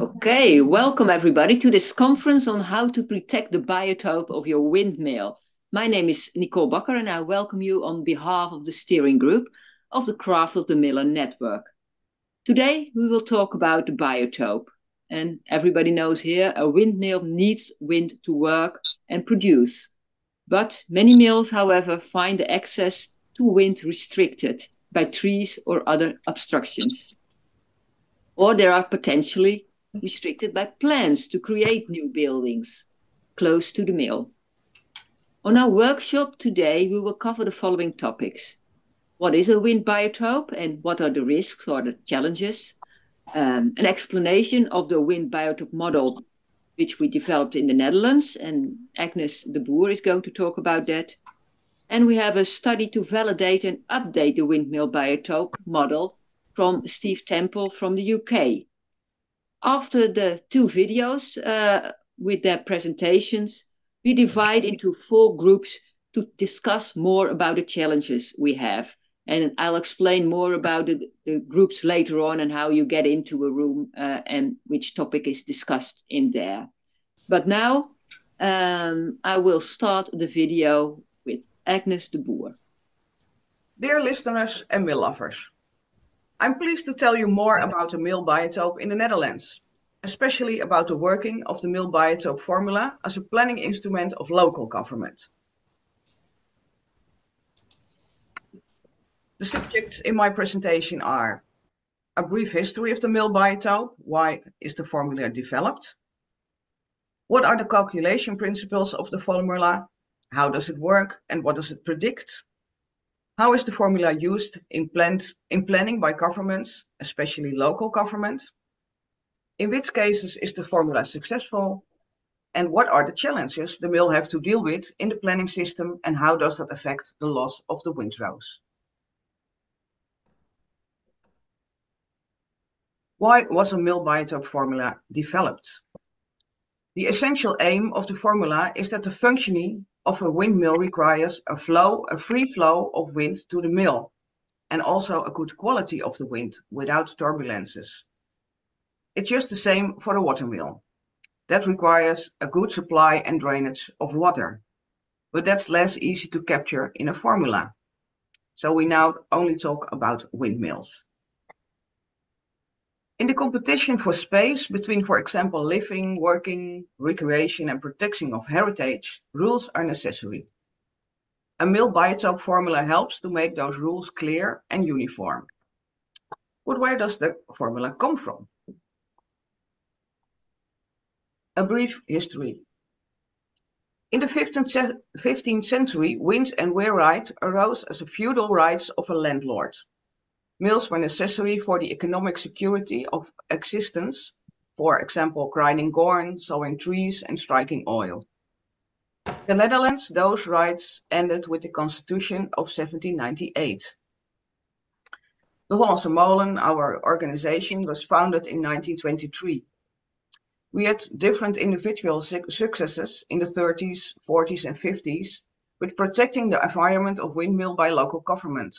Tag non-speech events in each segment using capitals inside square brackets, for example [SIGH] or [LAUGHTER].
Okay, welcome everybody to this conference on how to protect the biotope of your windmill. My name is Nicole Bakker and I welcome you on behalf of the steering group of the Craft of the Miller Network. Today we will talk about the biotope. And everybody knows here a windmill needs wind to work and produce. But many mills, however, find the access to wind restricted by trees or other obstructions. Or they are potentially restricted by plans to create new buildings close to the mill. On our workshop today, we will cover the following topics. What is a wind biotope and what are the risks or the challenges? Um, an explanation of the wind biotope model, which we developed in the Netherlands, and Agnes de Boer is going to talk about that. And we have a study to validate and update the windmill biotope model from Steve Temple from the UK. After the two videos uh, with their presentations, we divide into four groups to discuss more about the challenges we have. And I'll explain more about the, the groups later on and how you get into a room uh, and which topic is discussed in there. But now um, I will start the video with Agnes de Boer. Dear listeners and mill lovers, I'm pleased to tell you more about the mill biotope in the Netherlands, especially about the working of the mill biotope formula as a planning instrument of local government. The subjects in my presentation are a brief history of the mill biotope, why is the formula developed? What are the calculation principles of the formula? How does it work and what does it predict? How is the formula used in, planned, in planning by governments, especially local government? In which cases is the formula successful? And what are the challenges the mill have to deal with in the planning system and how does that affect the loss of the windrose? Why was a mill biotope formula developed? The essential aim of the formula is that the functioning of a windmill requires a flow, a free flow of wind to the mill, and also a good quality of the wind without turbulences. It's just the same for a water mill. That requires a good supply and drainage of water, but that's less easy to capture in a formula. So we now only talk about windmills. In the competition for space between, for example, living, working, recreation and protection of heritage, rules are necessary. A mill biotope formula helps to make those rules clear and uniform. But where does the formula come from? A brief history. In the 15th, 15th century, wind and right arose as a feudal rights of a landlord. Mills were necessary for the economic security of existence, for example, grinding corn, sowing trees, and striking oil. The Netherlands, those rights ended with the Constitution of 1798. The Hollandsche Molen, our organization, was founded in 1923. We had different individual su successes in the 30s, 40s, and 50s with protecting the environment of windmill by local government.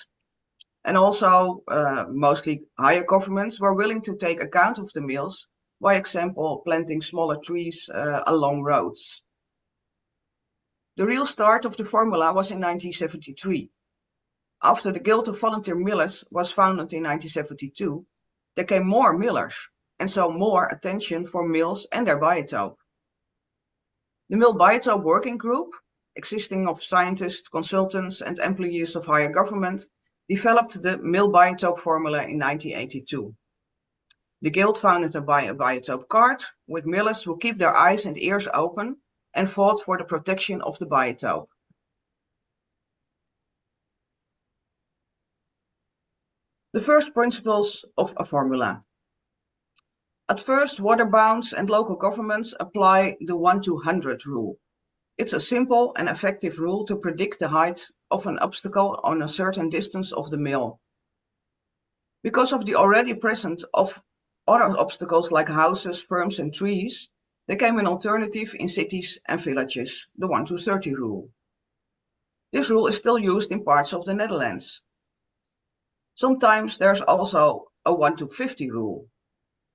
And also, uh, mostly higher governments were willing to take account of the mills, by example, planting smaller trees uh, along roads. The real start of the formula was in 1973. After the Guild of Volunteer Millers was founded in 1972, there came more millers, and so more attention for mills and their biotope. The Mill Biotope Working Group, existing of scientists, consultants, and employees of higher government, developed the mill biotope formula in 1982. The guild founded a, bio biotope card with millers who keep their eyes and ears open and fought for the protection of the biotope. The first principles of a formula. At first, water bounds and local governments apply the 1 to 100 rule. It's a simple and effective rule to predict the height of an obstacle on a certain distance of the mill. Because of the already presence of other obstacles like houses, firms and trees, there came an alternative in cities and villages, the 1 to 30 rule. This rule is still used in parts of the Netherlands. Sometimes there's also a 1 to 50 rule.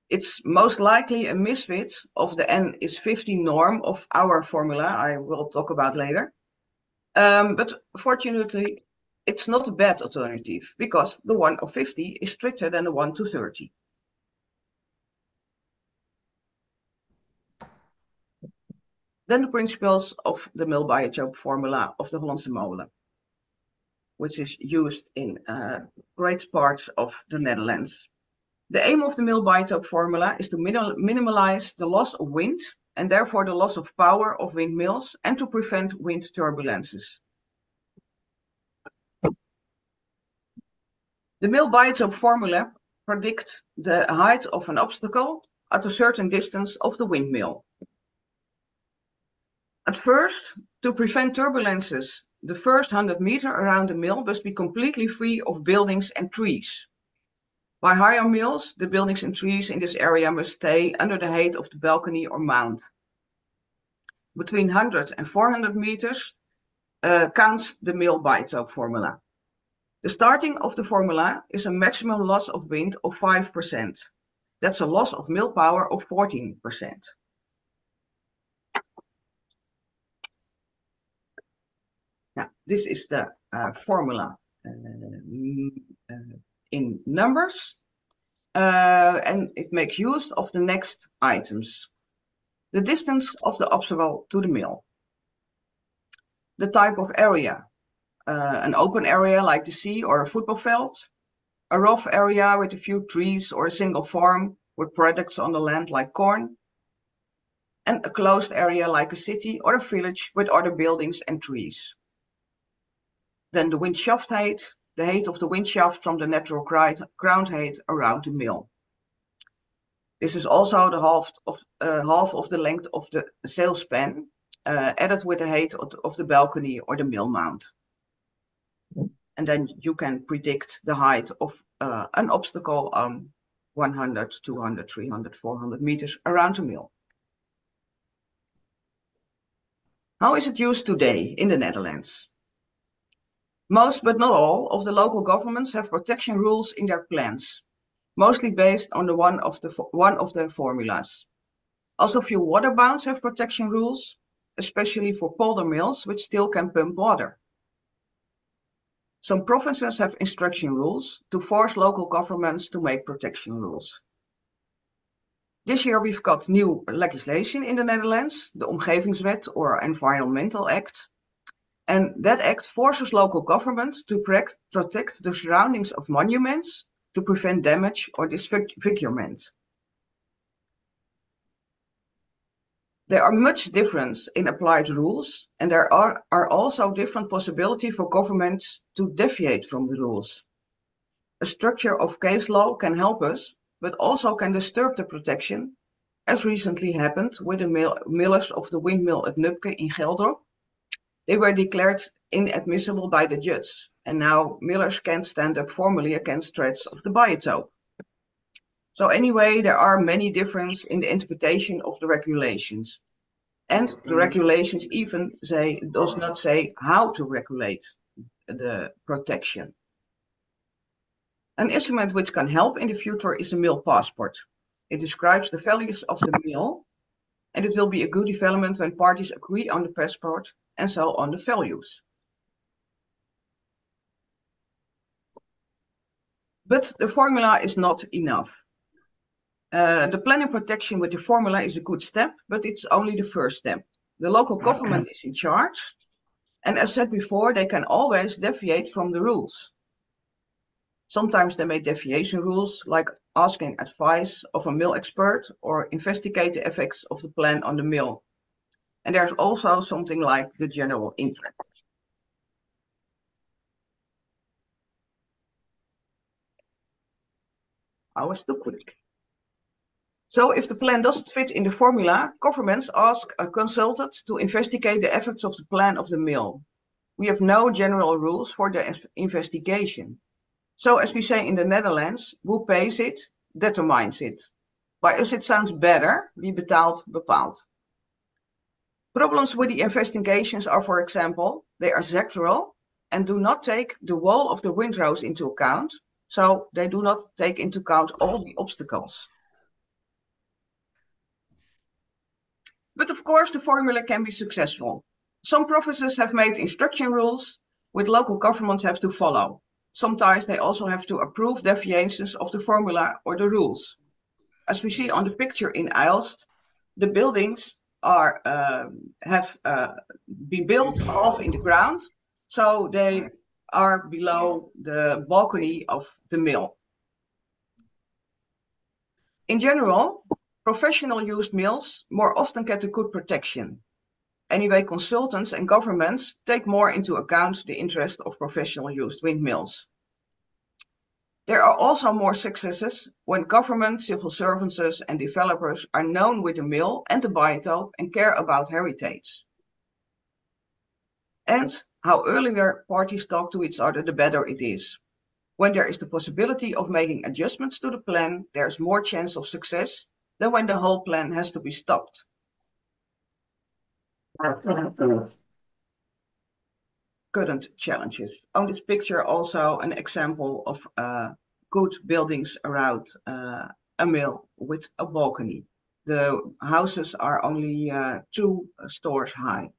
It's most likely a misfit of the N is 50 norm of our formula, I will talk about later. Um, but fortunately, it's not a bad alternative because the one of 50 is stricter than the one to 30. Then the principles of the mill biotope formula of the Hollandsche Molen, which is used in uh, great parts of the Netherlands. The aim of the mill biotope formula is to minimal, minimize the loss of wind and therefore the loss of power of windmills and to prevent wind turbulences. The mill biotope formula predicts the height of an obstacle at a certain distance of the windmill. At first, to prevent turbulences, the first 100 meter around the mill must be completely free of buildings and trees. By higher mills, the buildings and trees in this area must stay under the height of the balcony or mound. Between 100 and 400 meters uh, counts the mill biotope formula. The starting of the formula is a maximum loss of wind of 5%. That's a loss of mill power of 14%. Now, this is the uh, formula uh, uh in numbers. Uh, and it makes use of the next items. The distance of the obstacle to the mill. The type of area. Uh, an open area like the sea or a football field. A rough area with a few trees or a single farm with products on the land like corn. And a closed area like a city or a village with other buildings and trees. Then the wind shaft height, the height of the wind shaft from the natural ground height around the mill. This is also the half of, uh, half of the length of the sail span, uh, added with the height of, the balcony or the mill mount. And then you can predict the height of uh, an obstacle on 100, 200, 300, 400 meters around the mill. How is it used today in the Netherlands? Most, but not all, of the local governments have protection rules in their plans, mostly based on the one of the, one of the formulas. Also, few water bounds have protection rules, especially for polder mills, which still can pump water. Some provinces have instruction rules to force local governments to make protection rules. This year we've got new legislation in the Netherlands, the Omgevingswet or Environmental Act, and that act forces local governments to protect the surroundings of monuments to prevent damage or disfigurement. There are much difference in applied rules, and there are, are also different possibility for governments to deviate from the rules. A structure of case law can help us, but also can disturb the protection, as recently happened with the mill millers of the windmill at Nupke in Geldrop, they were declared inadmissible by the judge, and now millers can't stand up formally against threats of the biotope. So anyway, there are many differences in the interpretation of the regulations. And the mm-hmm. regulations even say does not say how to regulate the protection. An instrument which can help in the future is a mill passport. It describes the values of the mill, and it will be a good development when parties agree on the passport and so on the values. But the formula is not enough. Uh, the planning protection with the formula is a good step, but it's only the first step. The local government is in charge. And as said before, they can always deviate from the rules. Sometimes they make deviation rules, like asking advice of a mill expert or investigate the effects of the plan on the mill. And there's also something like the general interest. I was too quick. So if the plan doesn't fit in the formula, governments ask a consultant to investigate the effects of the plan of the mill. We have no general rules for the investigation. So as we say in the Netherlands, who pays it, determines it. By us it sounds better, wie betaalt, bepaalt. Problems with the investigations are for example, they are sectoral and do not take the wall of the windrose into account. So they do not take into account all the obstacles. But of course, the formula can be successful. Some provinces have made instruction rules which local governments have to follow. Sometimes they also have to approve deviations of the formula or the rules. As we see on the picture in Eilst. the buildings are uh, have uh, been built off in the ground, so they are below the balcony of the mill. In general, professional used mills more often get a good protection. Anyway, consultants and governments take more into account the interest of professional used windmills. There are also more successes when government, civil servants and developers are known with the mill and the biotope and care about heritage. And how earlier parties talk to each other, the better it is. When there is the possibility of making adjustments to the plan, there is more chance of success than when the whole plan has to be stopped. Current challenges. On this picture also an example of uh, good buildings around uh, a mill with a balcony. The houses are only uh, two stores high.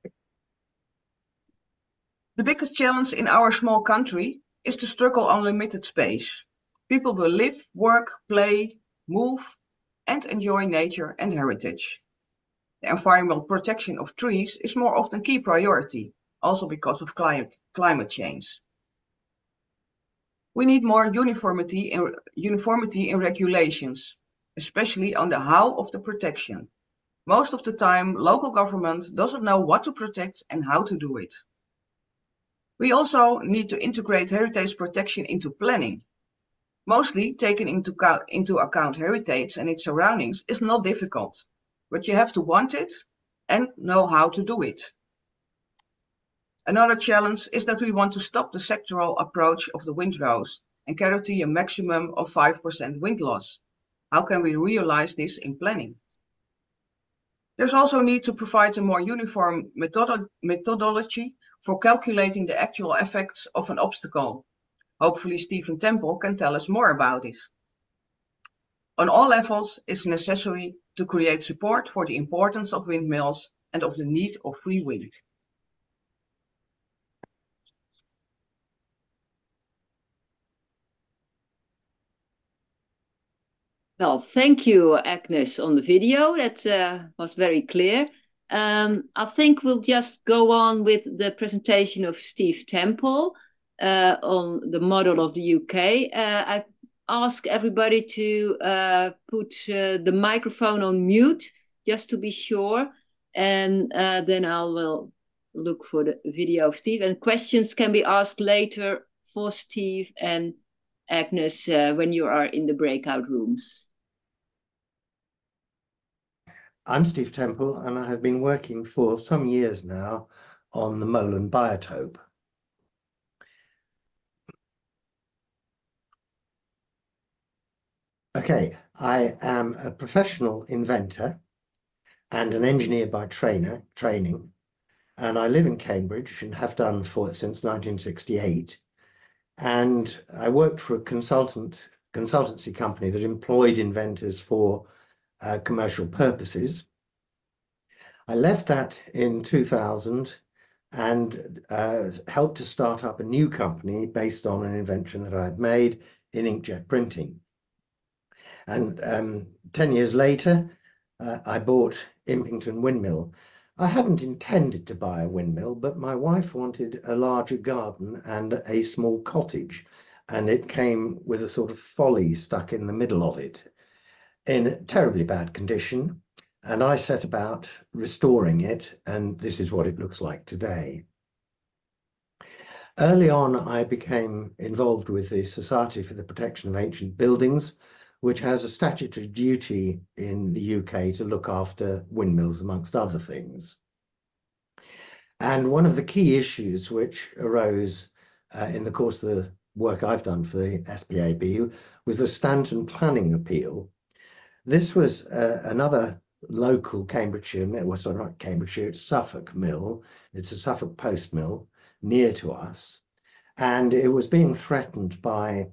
The biggest challenge in our small country is to struggle on limited space. People will live, work, play, move, and enjoy nature and heritage. The environmental protection of trees is more often key priority, also because of climate, climate change. We need more uniformity in, uniformity in regulations, especially on the how of the protection. Most of the time, local government doesn't know what to protect and how to do it. We also need to integrate heritage protection into planning. Mostly taking into, into account heritage and its surroundings is not difficult, but you have to want it and know how to do it. Another challenge is that we want to stop the sectoral approach of the windrose and guarantee a maximum of 5% wind loss. How can we realize this in planning? There's also need to provide a more uniform methodology methodology for calculating the actual effects of an obstacle. Hopefully Stephen Temple can tell us more about this. On all levels, it's necessary to create support for the importance of windmills and of the need of free wind. Well, thank you, Agnes, on the video. That uh, was very clear. Um, I think we'll just go on with the presentation of Steve Temple uh, on the model of the UK. Uh, I ask everybody to uh, put uh, the microphone on mute just to be sure. And uh, then I will look for the video of Steve. And questions can be asked later for Steve and Agnes uh, when you are in the breakout rooms. I'm Steve Temple, and I have been working for some years now on the Molen biotope. Okay, I am a professional inventor and an engineer by trainer training, and I live in Cambridge and have done for since 1968. And I worked for a consultant consultancy company that employed inventors for commercial purposes. I left that in 2000 and uh, helped to start up a new company based on an invention that I had made in inkjet printing. And um, 10 years later, uh, I bought Impington Windmill. I hadn't intended to buy a windmill, but my wife wanted a larger garden and a small cottage, and it came with a sort of folly stuck in the middle of it in terribly bad condition. And I set about restoring it, and this is what it looks like today. Early on, I became involved with the Society for the Protection of Ancient Buildings, which has a statutory duty in the UK to look after windmills, amongst other things. And one of the key issues which arose uh, in the course of the work I've done for the SPAB was the Stanton Planning Appeal, this was uh, another local Cambridgeshire mill, well, sorry, not Cambridgeshire, it's Suffolk mill. It's a Suffolk post mill near to us. And it was being threatened by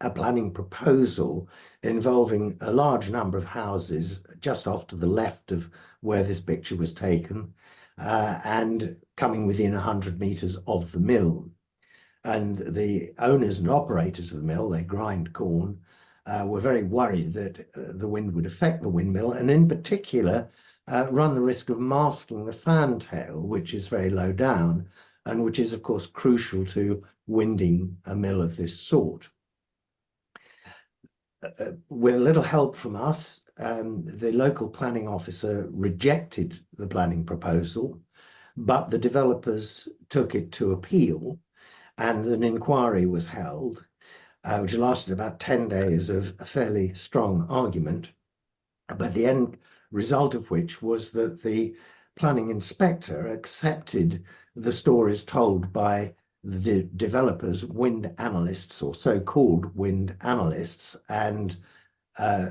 a planning proposal involving a large number of houses just off to the left of where this picture was taken, uh, and coming within 100 meters of the mill. And the owners and operators of the mill, they grind corn, were very worried that uh, the wind would affect the windmill, and in particular, uh, run the risk of masking the fantail, which is very low down, and which is, of course, crucial to winding a mill of this sort. Uh, uh, with a little help from us, um, the local planning officer rejected the planning proposal, but the developers took it to appeal and an inquiry was held, uh, which lasted about 10 days of a fairly strong argument. But the end result of which was that the planning inspector accepted the stories told by the de developers, wind analysts, or so-called wind analysts, and uh,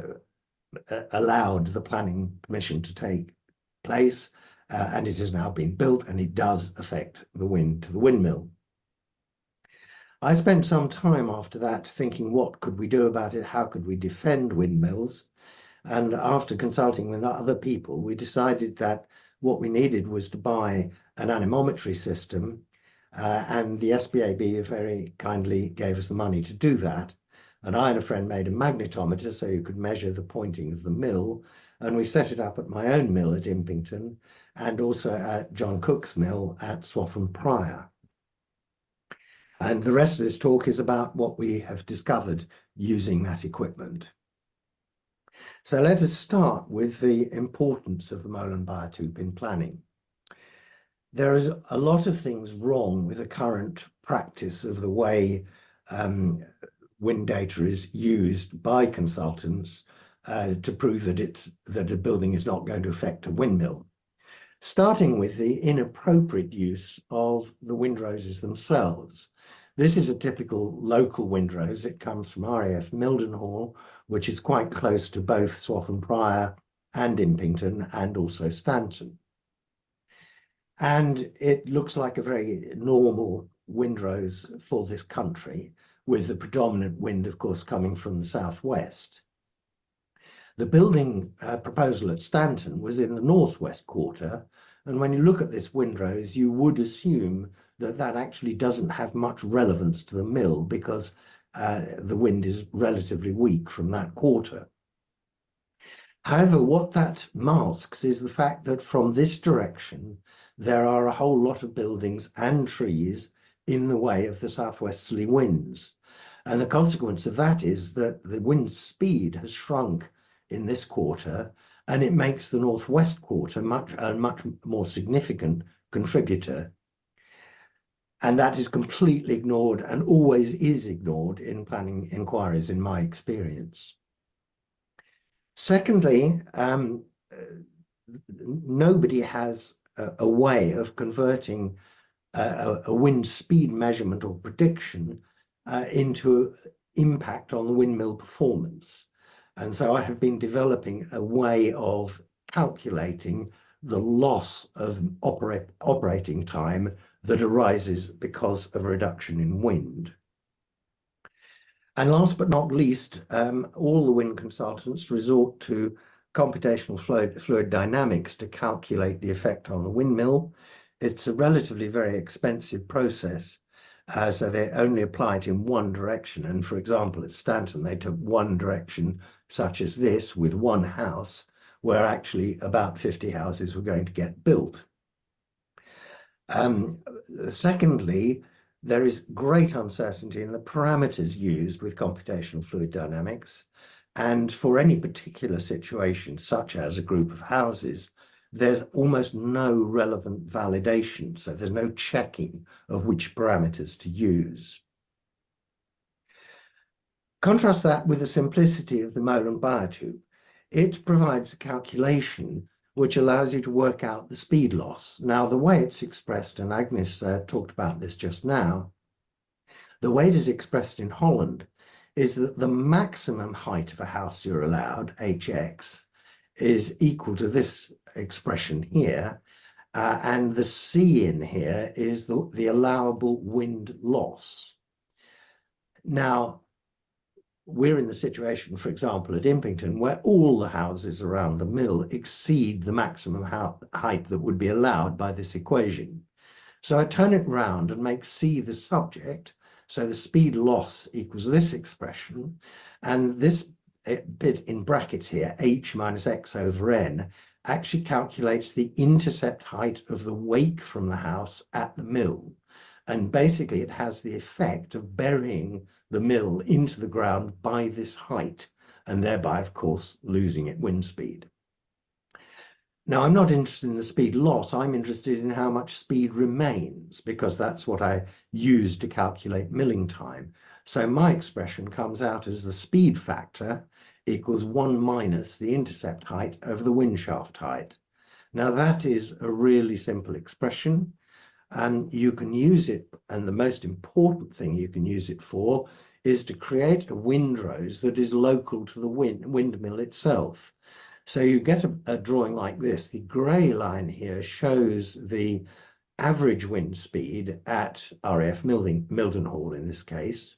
allowed the planning permission to take place. Uh, and it has now been built, and it does affect the wind to the windmill. I spent some time after that thinking, what could we do about it? How could we defend windmills? And after consulting with other people, we decided that what we needed was to buy an anemometry system. Uh, and the SPAB very kindly gave us the money to do that. And I and a friend made a magnetometer so you could measure the pointing of the mill. And we set it up at my own mill at Impington and also at John Cook's mill at Swaffham Prior. And the rest of this talk is about what we have discovered using that equipment. So let us start with the importance of the Molen biotope in planning. There is a lot of things wrong with the current practice of the way um, wind data is used by consultants uh, to prove that it's that a building is not going to affect a windmill. Starting with the inappropriate use of the windroses themselves. This is a typical local windrose. It comes from RAF Mildenhall, which is quite close to both Swaffham Prior and Impington and also Stanton. And it looks like a very normal windrose for this country, with the predominant wind, of course, coming from the southwest. The building uh, proposal at Stanton was in the northwest quarter, and when you look at this windrose, you would assume that that actually doesn't have much relevance to the mill because uh, the wind is relatively weak from that quarter. However, what that masks is the fact that from this direction, there are a whole lot of buildings and trees in the way of the southwesterly winds. And the consequence of that is that the wind speed has shrunk in this quarter, and it makes the northwest quarter much a much more significant contributor and that is completely ignored and always is ignored in planning inquiries, in my experience. Secondly, um, nobody has a, way of converting a, wind speed measurement or prediction uh, into impact on the windmill performance. And so I have been developing a way of calculating the loss of operate, operating time that arises because of a reduction in wind. And last but not least, um, all the wind consultants resort to computational fluid, fluid dynamics to calculate the effect on the windmill. It's a relatively very expensive process, uh, so they only apply it in one direction. And for example, at Stanton, they took one direction, such as this, with one house, where actually about 50 houses were going to get built. Um, secondly, there is great uncertainty in the parameters used with computational fluid dynamics. And for any particular situation, such as a group of houses, there's almost no relevant validation. So there's no checking of which parameters to use. Contrast that with the simplicity of the Molen biotope. It provides a calculation which allows you to work out the speed loss. Now, the way it's expressed, and Agnes uh, talked about this just now, the way it is expressed in Holland is that the maximum height of a house you're allowed, hx, is equal to this expression here, uh, and the C in here is the, the allowable wind loss. Now, we're in the situation, for example, at Impington, where all the houses around the mill exceed the maximum height that would be allowed by this equation. So I turn it round and make c the subject. So the speed loss equals this expression. And this bit in brackets here, h minus x over n, actually calculates the intercept height of the wake from the house at the mill. And basically it has the effect of burying the mill into the ground by this height, and thereby, of course, losing it wind speed. Now, I'm not interested in the speed loss. I'm interested in how much speed remains, because that's what I use to calculate milling time. So my expression comes out as the speed factor equals 1 minus the intercept height over the wind shaft height. Now, that is a really simple expression and you can use it and the most important thing you can use it for is to create a windrose that is local to the wind, windmill itself. So you get a, a drawing like this. The grey line here shows the average wind speed at RAF Mildenhall in this case.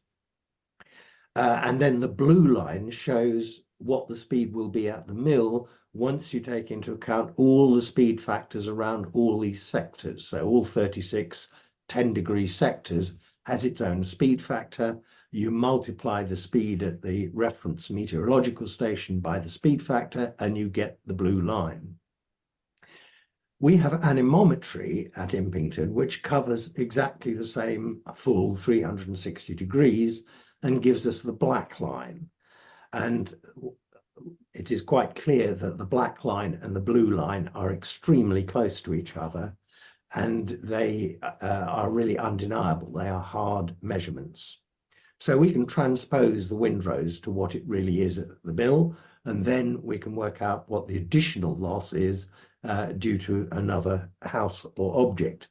Uh, and then the blue line shows what the speed will be at the mill once you take into account all the speed factors around all these sectors. So all 36 10 degree sectors has its own speed factor. You multiply the speed at the reference meteorological station by the speed factor and you get the blue line. We have anemometry at Impington, which covers exactly the same full 360 degrees and gives us the black line. And it is quite clear that the black line and the blue line are extremely close to each other and they uh, are really undeniable. They are hard measurements. So we can transpose the windrose to what it really is at the mill, and then we can work out what the additional loss is uh, due to another house or object.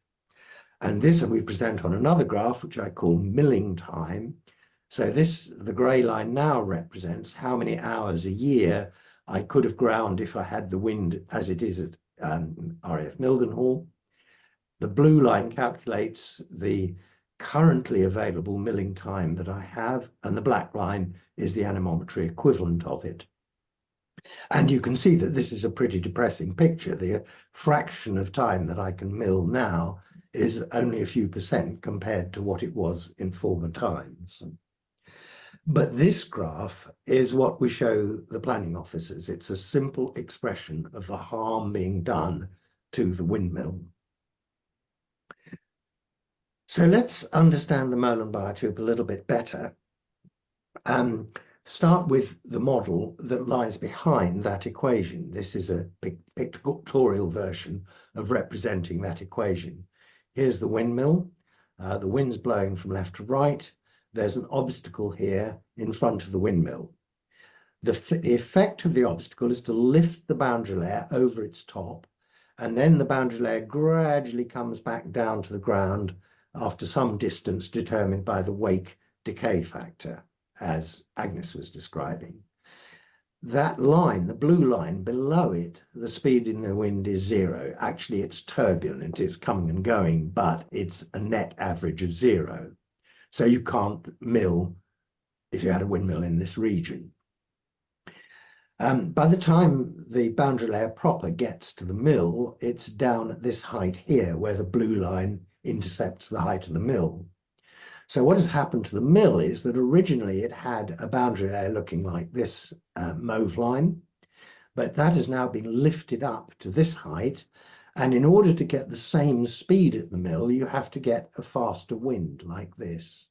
And this we present on another graph, which I call milling time, so this, the grey line now represents how many hours a year I could have ground if I had the wind as it is at um, RAF Mildenhall. The blue line calculates the currently available milling time that I have, and the black line is the anemometry equivalent of it. And you can see that this is a pretty depressing picture. The fraction of time that I can mill now is only a few percent compared to what it was in former times. But this graph is what we show the planning officers. It's a simple expression of the harm being done to the windmill. So let's understand the Molen biotope a little bit better. Um, start with the model that lies behind that equation. This is a pictorial version of representing that equation. Here's the windmill. Uh, the wind's blowing from left to right there's an obstacle here in front of the windmill. The, the effect of the obstacle is to lift the boundary layer over its top, and then the boundary layer gradually comes back down to the ground after some distance determined by the wake decay factor, as Agnes was describing. That line, the blue line below it, the speed in the wind is zero. Actually, it's turbulent, it's coming and going, but it's a net average of zero. So you can't mill if you had a windmill in this region. Um, by the time the boundary layer proper gets to the mill, it's down at this height here, where the blue line intercepts the height of the mill. So what has happened to the mill is that originally it had a boundary layer looking like this uh, mauve line, but that has now been lifted up to this height and in order to get the same speed at the mill, you have to get a faster wind like this.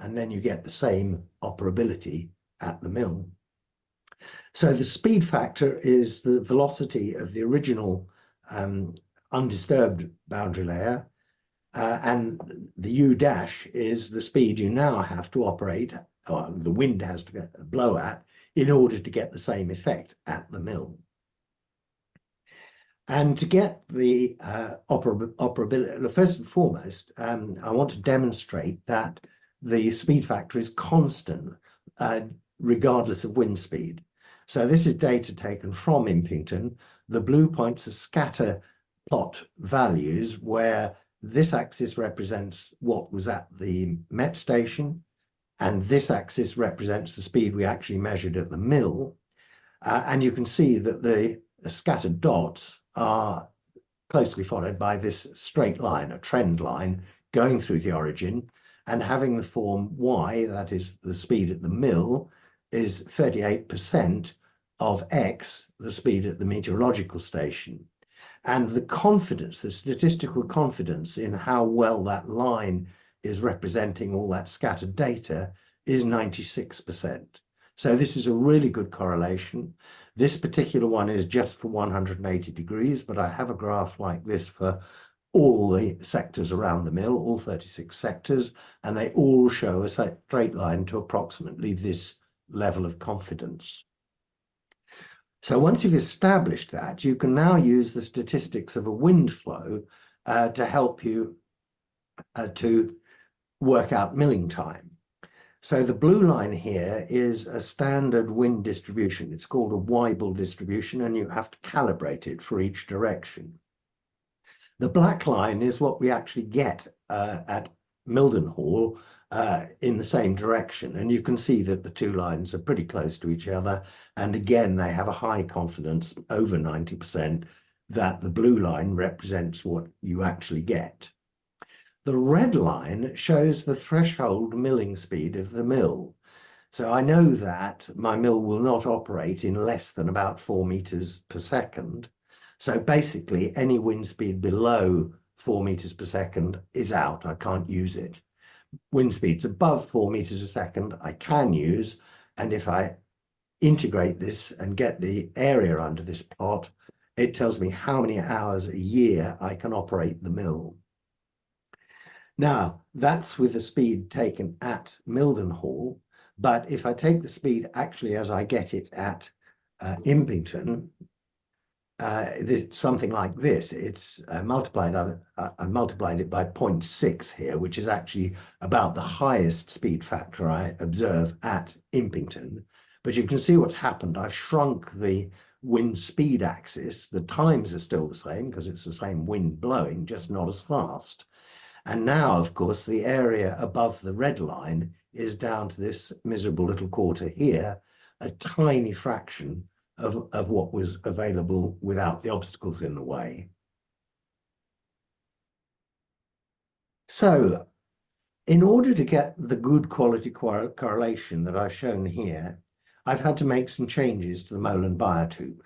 And then you get the same operability at the mill. So the speed factor is the velocity of the original um, undisturbed boundary layer. Uh, and the U dash is the speed you now have to operate, or the wind has to blow at, in order to get the same effect at the mill. And to get the uh, oper operability, first and foremost, um, I want to demonstrate that the speed factor is constant uh, regardless of wind speed. So this is data taken from Impington. The blue points are scatter plot values where this axis represents what was at the Met station and this axis represents the speed we actually measured at the mill. Uh, and you can see that the, the scattered dots are closely followed by this straight line, a trend line, going through the origin and having the form y, that is the speed at the mill, is 38% of x, the speed at the meteorological station. And the confidence, the statistical confidence in how well that line is representing all that scattered data is 96%. So this is a really good correlation. This particular one is just for 180 degrees, but I have a graph like this for all the sectors around the mill, all 36 sectors, and they all show a straight line to approximately this level of confidence. So once you've established that, you can now use the statistics of a wind flow uh, to help you uh, to work out milling time. So the blue line here is a standard wind distribution. It's called a Weibull distribution, and you have to calibrate it for each direction. The black line is what we actually get uh, at Mildenhall uh, in the same direction. And you can see that the two lines are pretty close to each other. And again, they have a high confidence, over 90%, that the blue line represents what you actually get. The red line shows the threshold milling speed of the mill. So I know that my mill will not operate in less than about four meters per second. So basically, any wind speed below four meters per second is out. I can't use it. Wind speeds above four meters a second, I can use. And if I integrate this and get the area under this plot, it tells me how many hours a year I can operate the mill. Now, that's with the speed taken at Mildenhall. But if I take the speed actually as I get it at uh, Impington, uh, something like this. It's uh, multiplied. I, I multiplied it by 0.6 here, which is actually about the highest speed factor I observe at Impington. But you can see what's happened. I've shrunk the wind speed axis. The times are still the same because it's the same wind blowing, just not as fast. And now, of course, the area above the red line is down to this miserable little quarter here, a tiny fraction of, of what was available without the obstacles in the way. So in order to get the good quality correlation that I've shown here, I've had to make some changes to the Molen biotope.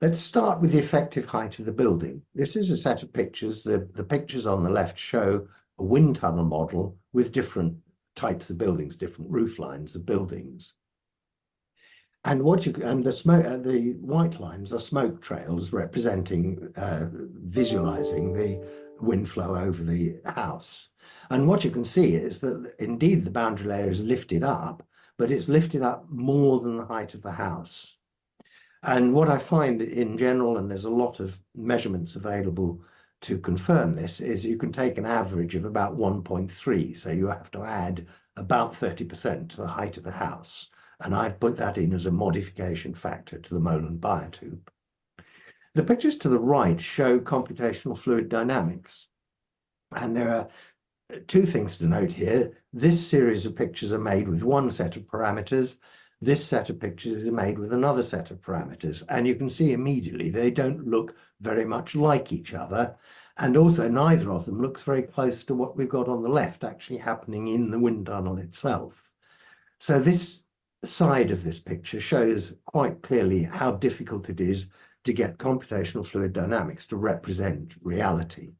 Let's start with the effective height of the building. This is a set of pictures. The, the pictures on the left show a wind tunnel model with different types of buildings, different roof lines of buildings. And what you and the smoke, uh, the white lines are smoke trails representing, uh, visualizing the wind flow over the house. And what you can see is that indeed the boundary layer is lifted up, but it's lifted up more than the height of the house. And what I find in general, and there's a lot of measurements available to confirm this, is you can take an average of about 1.3. So you have to add about 30% to the height of the house and I've put that in as a modification factor to the Molen biotope. The pictures to the right show computational fluid dynamics. And there are two things to note here. This series of pictures are made with one set of parameters. This set of pictures is made with another set of parameters. And you can see immediately they don't look very much like each other. And also neither of them looks very close to what we've got on the left actually happening in the wind tunnel itself. So this side of this picture shows quite clearly how difficult it is to get computational fluid dynamics to represent reality.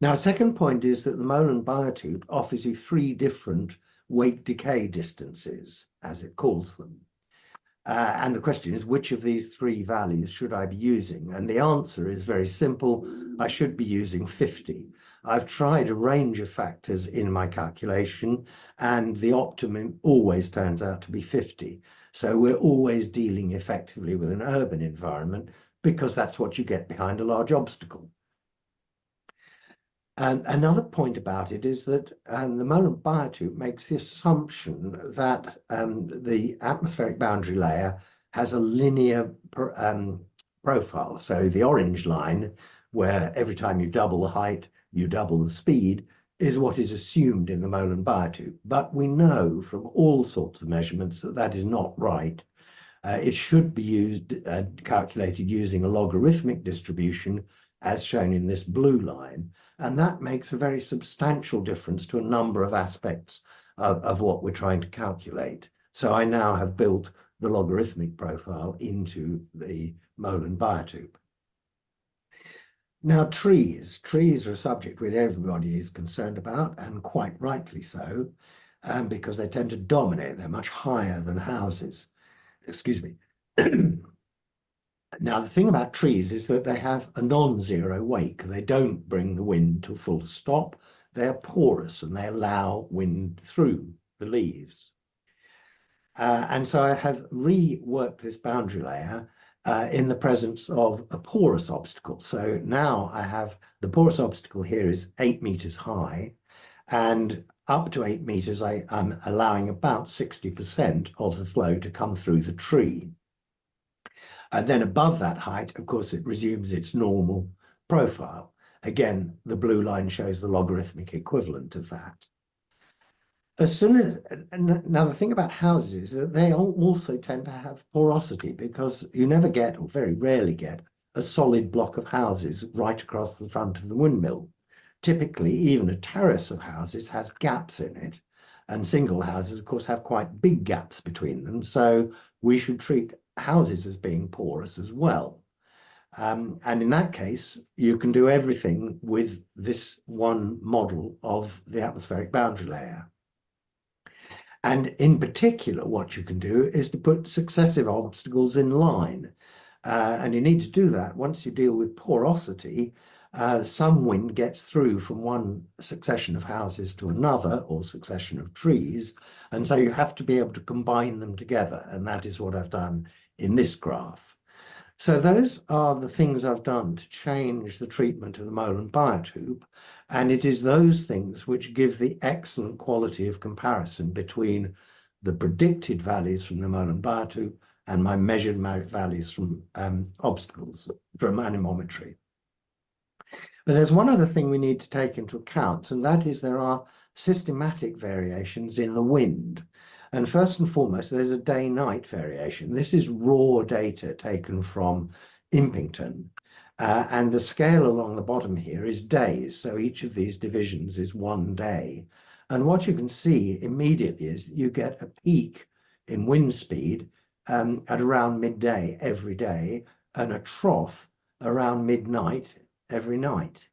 Now, second point is that the Molen biotope offers you three different wake decay distances, as it calls them. Uh, and the question is, which of these three values should I be using? And the answer is very simple. I should be using 50. I've tried a range of factors in my calculation and the optimum always turns out to be 50. So we're always dealing effectively with an urban environment because that's what you get behind a large obstacle. And another point about it is that um, the Molen biotope makes the assumption that um, the atmospheric boundary layer has a linear um, profile. So the orange line, where every time you double the height, you double the speed is what is assumed in the Molen biotope. But we know from all sorts of measurements that that is not right. Uh, it should be used, uh, calculated using a logarithmic distribution as shown in this blue line. And that makes a very substantial difference to a number of aspects of, of what we're trying to calculate. So I now have built the logarithmic profile into the Molen biotope. Now, trees. Trees are a subject which everybody is concerned about, and quite rightly so, um, because they tend to dominate. They're much higher than houses. Excuse me. [CLEARS THROAT] now, the thing about trees is that they have a non-zero wake. They don't bring the wind to a full stop. They're porous and they allow wind through the leaves. Uh, and so I have reworked this boundary layer uh, in the presence of a porous obstacle. So now I have the porous obstacle here is eight meters high and up to eight meters, I, am allowing about 60% of the flow to come through the tree. And then above that height, of course, it resumes its normal profile. Again, the blue line shows the logarithmic equivalent of that as soon as now the thing about houses is that they also tend to have porosity because you never get or very rarely get a solid block of houses right across the front of the windmill. Typically, even a terrace of houses has gaps in it, and single houses, of course, have quite big gaps between them. So we should treat houses as being porous as well. Um, and in that case, you can do everything with this one model of the atmospheric boundary layer. And in particular, what you can do is to put successive obstacles in line. Uh, and you need to do that once you deal with porosity. Uh, some wind gets through from one succession of houses to another or succession of trees. And so you have to be able to combine them together. And that is what I've done in this graph. So those are the things I've done to change the treatment of the Molen biotope. And it is those things which give the excellent quality of comparison between the predicted values from the Molen biotope and my measured values from um, obstacles, from anemometry. But there's one other thing we need to take into account, and that is there are systematic variations in the wind. And first and foremost, there's a day-night variation. This is raw data taken from Impington. Uh, and the scale along the bottom here is days. So each of these divisions is one day. And what you can see immediately is you get a peak in wind speed um, at around midday every day and a trough around midnight every night.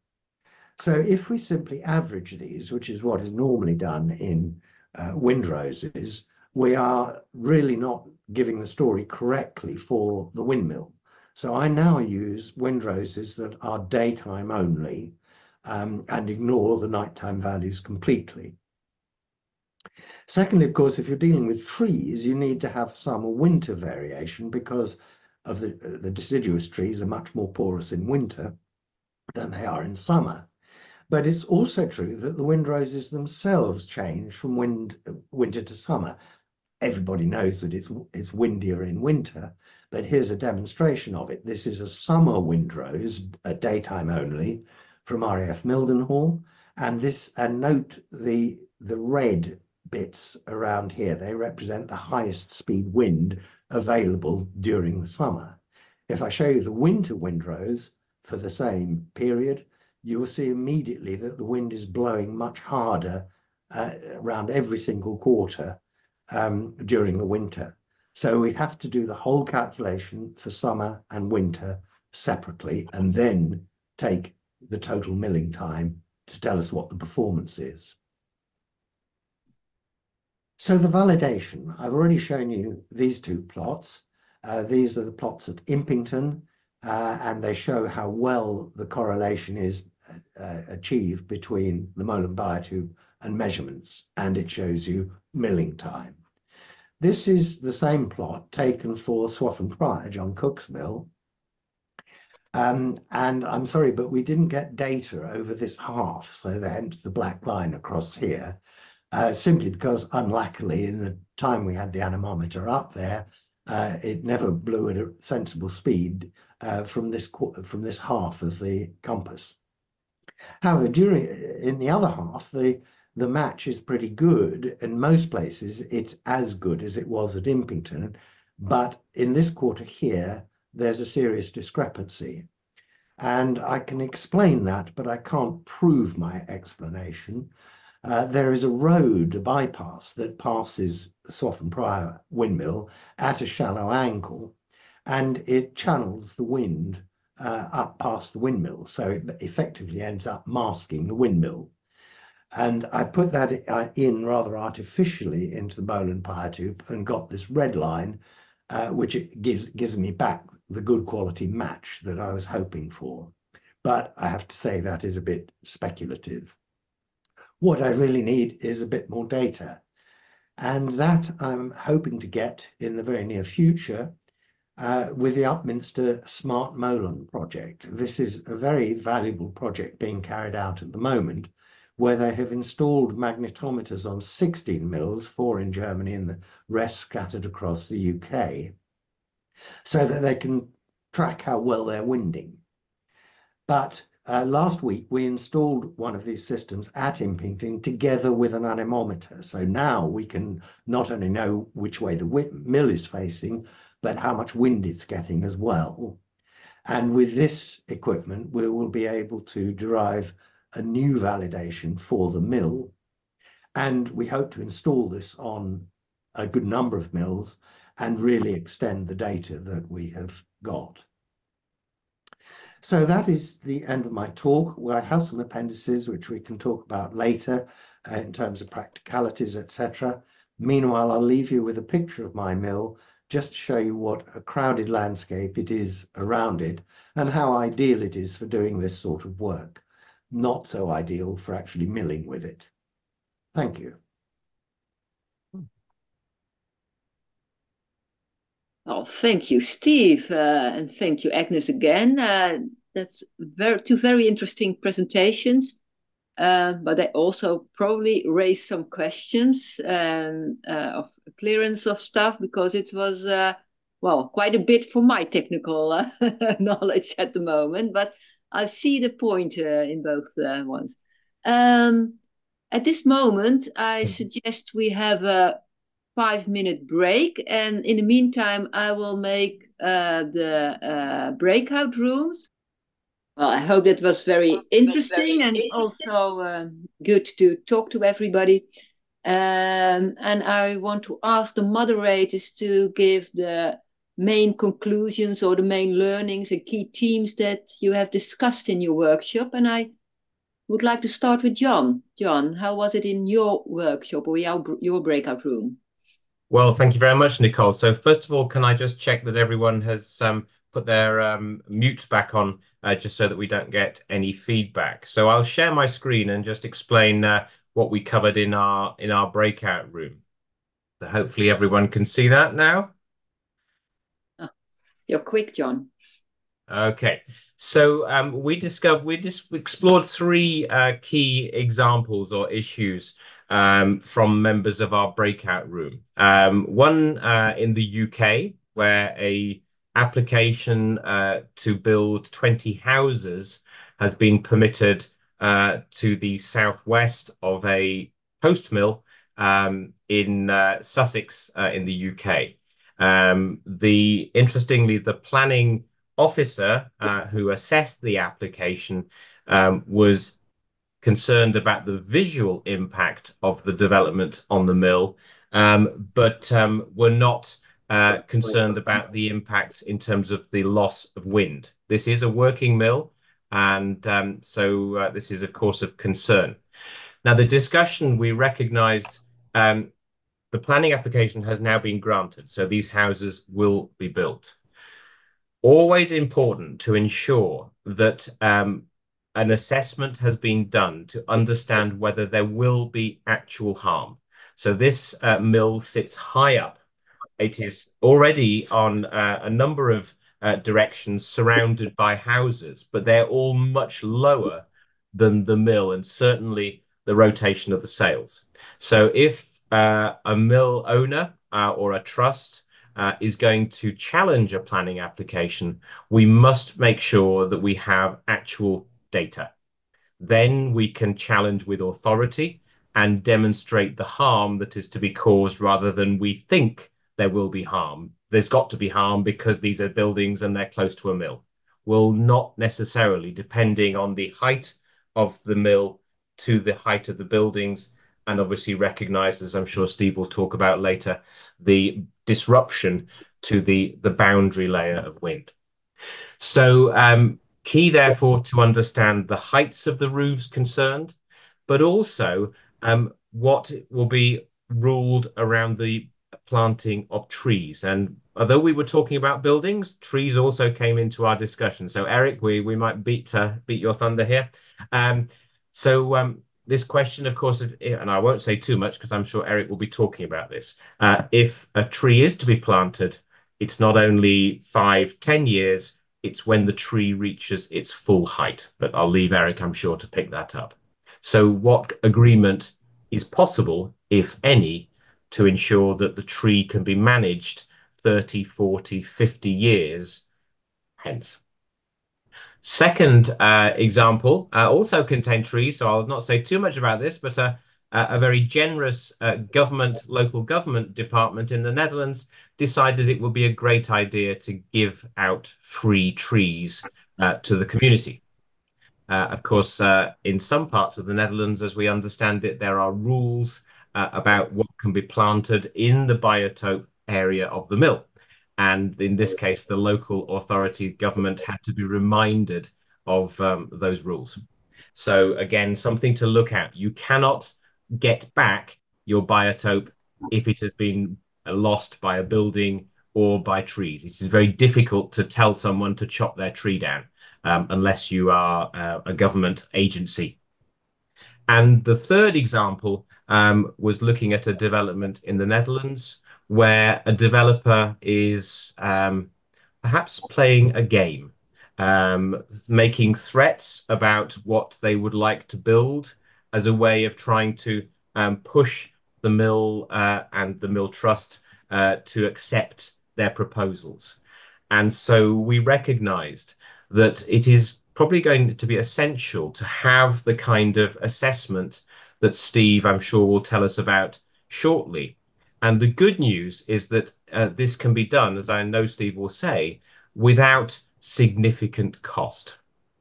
So if we simply average these, which is what is normally done in uh, windroses, we are really not giving the story correctly for the windmill. So I now use windroses that are daytime only um, and ignore the nighttime values completely. Secondly, of course, if you're dealing with trees, you need to have some winter variation because of the, the deciduous trees are much more porous in winter than they are in summer. But it's also true that the windroses themselves change from wind, winter to summer everybody knows that it's it's windier in winter, but here's a demonstration of it. This is a summer windrose, a daytime only, from RAF Mildenhall, and this and note the the red bits around here. They represent the highest speed wind available during the summer. If I show you the winter windrose for the same period, you will see immediately that the wind is blowing much harder uh, around every single quarter um, during the winter. So we have to do the whole calculation for summer and winter separately and then take the total milling time to tell us what the performance is. So the validation, I've already shown you these two plots. Uh, these are the plots at Impington, uh, and they show how well the correlation is uh, achieved between the Molen biotope and measurements, and it shows you milling time. This is the same plot taken for Swaffham Prior, John Cook's mill. Um, and I'm sorry, but we didn't get data over this half, so hence the black line across here, uh, simply because unluckily in the time we had the anemometer up there, uh, it never blew at a sensible speed uh, from this from this half of the compass. However, during in the other half, the the match is pretty good. In most places, it's as good as it was at Impington, but in this quarter here, there's a serious discrepancy. And I can explain that, but I can't prove my explanation. Uh, there is a road, a bypass, that passes Swaffham Prior windmill at a shallow angle, and it channels the wind uh, up past the windmill. So it effectively ends up masking the windmill. And I put that uh, in rather artificially into the Molen biotope and got this red line, uh, which it gives, gives me back the good quality match that I was hoping for. But I have to say that is a bit speculative. What I really need is a bit more data. And that I'm hoping to get in the very near future uh, with the Upminster Smart Molen project. This is a very valuable project being carried out at the moment where they have installed magnetometers on 16 mills, four in Germany and the rest scattered across the UK, so that they can track how well they're winding. But uh, last week we installed one of these systems at Impington together with an anemometer. So now we can not only know which way the mill is facing, but how much wind it's getting as well. And with this equipment, we will be able to derive a new validation for the mill. And we hope to install this on a good number of mills and really extend the data that we have got. So that is the end of my talk. I have some appendices which we can talk about later uh, in terms of practicalities, etc. Meanwhile, I'll leave you with a picture of my mill just to show you what a crowded landscape it is around it and how ideal it is for doing this sort of work not so ideal for actually milling with it. Thank you. Oh, thank you, Steve, uh, and thank you, Agnes, again. Uh, that's very two very interesting presentations, uh, but they also probably raised some questions um, uh, of clearance of stuff because it was, uh, well, quite a bit for my technical uh, [LAUGHS] knowledge at the moment. But I see the point uh, in both uh, ones. Um, at this moment, I mm-hmm. suggest we have a five minute break. And in the meantime, I will make uh, the uh, breakout rooms. Well, I hope that was very interesting very and interesting. also uh, good to talk to everybody. Um, and I want to ask the moderators to give the main conclusions or the main learnings and key themes that you have discussed in your workshop. And I would like to start with John. John, how was it in your workshop or your, your breakout room? Well, thank you very much, Nicole. So first of all, can I just check that everyone has um, put their um, mute back on uh, just so that we don't get any feedback. So I'll share my screen and just explain uh, what we covered in our in our breakout room. So hopefully everyone can see that now. You're quick, John. Okay, so um, we discovered we just explored three uh, key examples or issues um, from members of our breakout room. Um, one uh, in the UK, where a application uh, to build 20 houses has been permitted uh, to the southwest of a post mill um, in uh, Sussex uh, in the UK. Um, the interestingly, the planning officer uh, who assessed the application um, was concerned about the visual impact of the development on the mill, um, but um, were not uh, concerned about the impact in terms of the loss of wind. This is a working mill, and um, so uh, this is, of course, of concern. Now, the discussion we recognized um, the planning application has now been granted, so these houses will be built. Always important to ensure that um, an assessment has been done to understand whether there will be actual harm. So this uh, mill sits high up. It is already on uh, a number of uh, directions surrounded by houses, but they're all much lower than the mill and certainly the rotation of the sails. So if uh, a mill owner uh, or a trust uh, is going to challenge a planning application, we must make sure that we have actual data. then we can challenge with authority and demonstrate the harm that is to be caused rather than we think there will be harm. There's got to be harm because these are buildings and they're close to a mill. Will not necessarily, depending on the height of the mill to the height of the buildings, and obviously recognize, as I'm sure Steve will talk about later, the disruption to the, the boundary layer of wind. So um, key, therefore, to understand the heights of the roofs concerned, but also um, what will be ruled around the planting of trees. And although we were talking about buildings, trees also came into our discussion. So Eric, we we might beat uh, beat your thunder here. Um, so um, this question, of course, and I won't say too much because I'm sure Eric will be talking about this. Uh, if a tree is to be planted, it's not only five, ten years, it's when the tree reaches its full height. But I'll leave Eric, I'm sure, to pick that up. So what agreement is possible, if any, to ensure that the tree can be managed 30, 40, 50 years hence? Second uh, example uh, also contained trees, so I'll not say too much about this, but a very generous uh, government, local government department in the Netherlands decided it would be a great idea to give out free trees uh, to the community. Uh, of course, in some parts of the Netherlands, as we understand it, there are rules uh, about what can be planted in the biotope area of the mill. And in this case, the local authority government had to be reminded of um, those rules. So again, something to look at. You cannot get back your biotope if it has been lost by a building or by trees. It is very difficult to tell someone to chop their tree down um, unless you are uh, a government agency. And the third example um, was looking at a development in the Netherlands where a developer is um, perhaps playing a game, um, making threats about what they would like to build as a way of trying to um, push the mill uh, and the mill trust uh, to accept their proposals. And so we recognized that it is probably going to be essential to have the kind of assessment that Steve, I'm sure, will tell us about shortly. And the good news is that uh, this can be done, as I know Steve will say, without significant cost,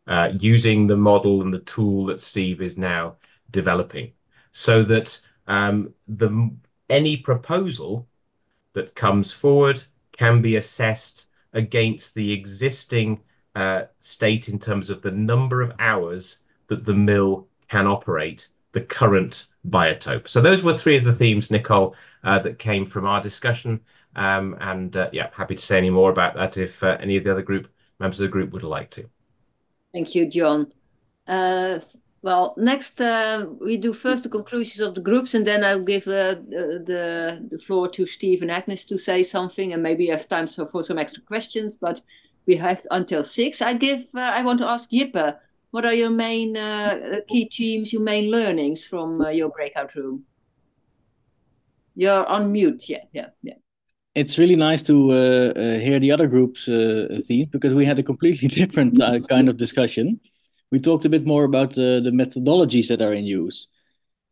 uh, using the model and the tool that Steve is now developing, so that um, the any proposal that comes forward can be assessed against the existing uh, state in terms of the number of hours that the mill can operate the current biotope. So those were three of the themes, Nicole, uh, that came from our discussion. Um, and uh, yeah, happy to say any more about that if uh, any of the other group members of the group would like to. Thank you, John. Uh, well, next uh, we do first the conclusions of the groups, and then I'll give uh, the the floor to Steve and Agnes to say something, and maybe have time so for some extra questions. But we have until six. I give. I want to ask Jippe, what are your main uh, key themes, your main learnings from uh, your breakout room? You're on mute. Yeah, yeah, yeah. It's really nice to uh, hear the other groups' themes because we had a completely [LAUGHS] different kind of discussion we talked a bit more about the, methodologies that are in use.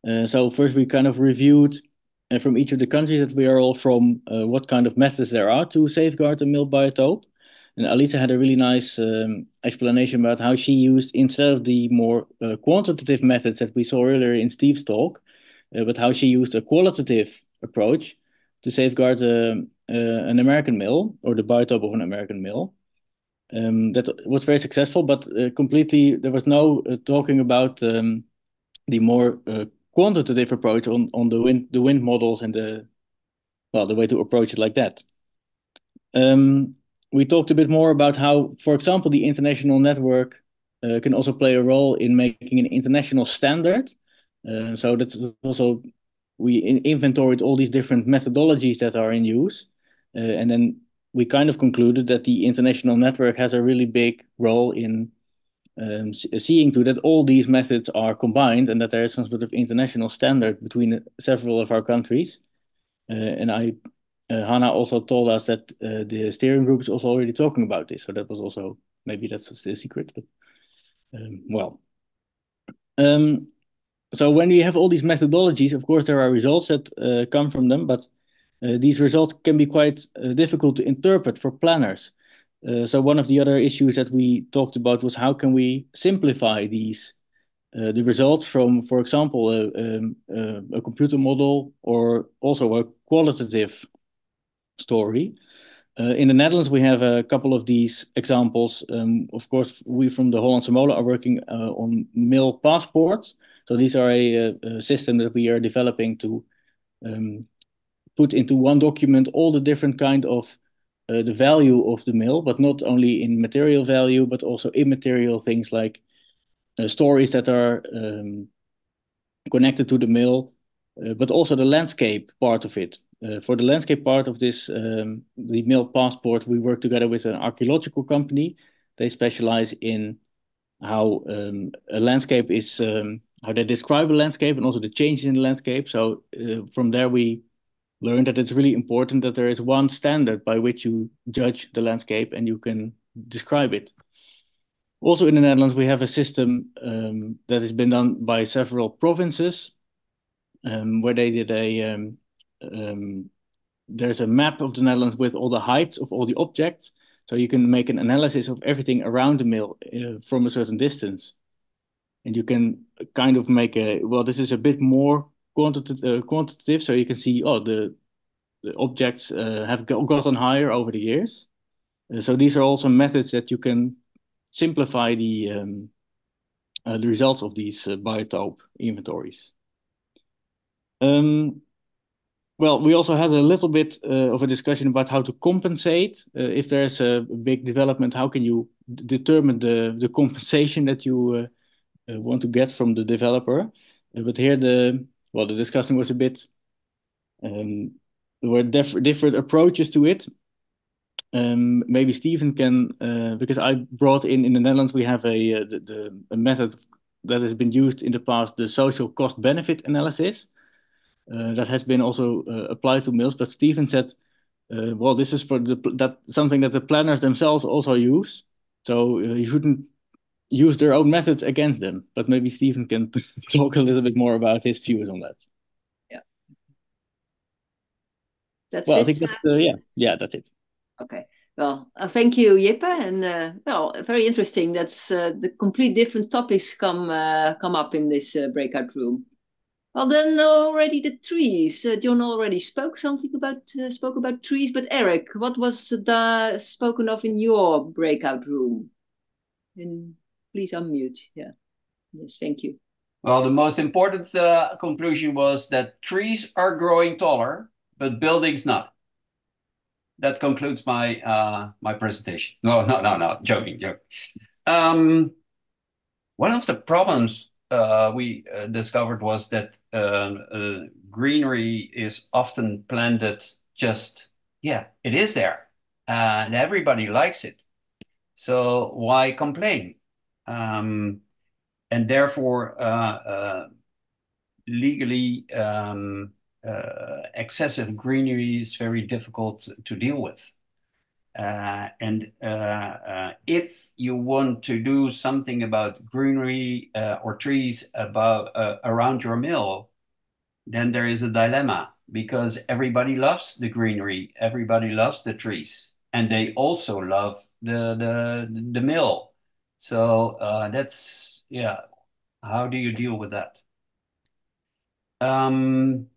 Uh, so first we kind of reviewed uh, from each of the countries that we are all from uh, what kind of methods there are to safeguard the mill biotope. And Alita had a really nice um, explanation about how she used, instead of the more uh, quantitative methods that we saw earlier in Steve's talk, uh, but how she used a qualitative approach to safeguard uh, an American mill or the biotope of an American mill um, that was very successful, but uh, completely there was no uh, talking about um, the more uh, quantitative approach on on the wind the wind models and the well the way to approach it like that. Um, we talked a bit more about how, for example, the international network uh, can also play a role in making an international standard. Uh, so that's also we in inventoried all these different methodologies that are in use, uh, and then we kind of concluded that the international network has a really big role in um, seeing to that all these methods are combined and that there is some sort of international standard between several of our countries. Uh, and I, Hannah also told us that uh, the steering group is also already talking about this. So that was also maybe that's a secret, but um, well. Um, so when we have all these methodologies, of course, there are results that uh, come from them, but uh, these results can be quite uh, difficult to interpret for planners. Uh, so one of the other issues that we talked about was how can we simplify these uh, the results from, for example, a, um, a, a, computer model or also a qualitative story. Uh, in the Netherlands, we have a couple of these examples. Um, of course, we from the Hollandsche Molen are working uh, on mail passports. So these are a, a, system that we are developing to um, put into one document all the different kind of uh, the value of the mail, but not only in material value, but also immaterial things like uh, stories that are um, connected to the mail, but also the landscape part of it. Uh, for the landscape part of this, um, the mail passport, we work together with an archaeological company. They specialize in how um, a landscape is, um, how they describe a landscape and also the changes in the landscape. So uh, from there, we learned that it's really important that there is one standard by which you judge the landscape and you can describe it. Also in the Netherlands, we have a system um, that has been done by several provinces um, where they did a, um, um, there's a map of the Netherlands with all the heights of all the objects. So you can make an analysis of everything around the mill uh, from a certain distance. And you can kind of make a, well, this is a bit more quantitative, uh, quantitative so you can see, oh, the, the objects uh, have gotten higher over the years. Uh, so these are also methods that you can simplify the um, uh, the results of these uh, biotope inventories. Um, well, we also had a little bit uh, of a discussion about how to compensate. Uh, if there's a big development, how can you determine the, compensation that you uh, want to get from the developer? but here, the well, the discussion was a bit. Um, there were diff different approaches to it. Um, maybe Stephen can, because I brought in in the Netherlands, we have a, the, the, a method that has been used in the past, the social cost benefit analysis. Uh, that has been also uh, applied to mills, but Stephen said, uh, well, this is for the that something that the planners themselves also use. So uh, you shouldn't use their own methods against them. But maybe Stephen can [LAUGHS] talk a little bit more about his views on that. Yeah. That's well, it. I think that's, yeah, yeah, that's it. Okay. Well, uh, thank you, Jippe, and uh, well, very interesting. That's uh, the complete different topics come uh, come up in this uh, breakout room. Well, then already the trees. Uh, John already spoke something about spoke about trees, but Eric, what was the, spoken of in your breakout room? And please unmute. Yeah. Yes, thank you. Well, the most important conclusion was that trees are growing taller, but buildings not that concludes my uh, my presentation. No, no, no, no, joking, joking. Um, one of the problems uh, we uh, discovered was that um, uh, greenery is often planted just, yeah, it is there, and everybody likes it. So why complain? Um, and therefore, uh, uh, legally, um, uh, excessive greenery is very difficult to deal with. Uh, and uh, uh, if you want to do something about greenery uh, or trees about uh, around your mill, then there is a dilemma because everybody loves the greenery, everybody loves the trees, and they also love the the the mill. So that's yeah. How do you deal with that? Um,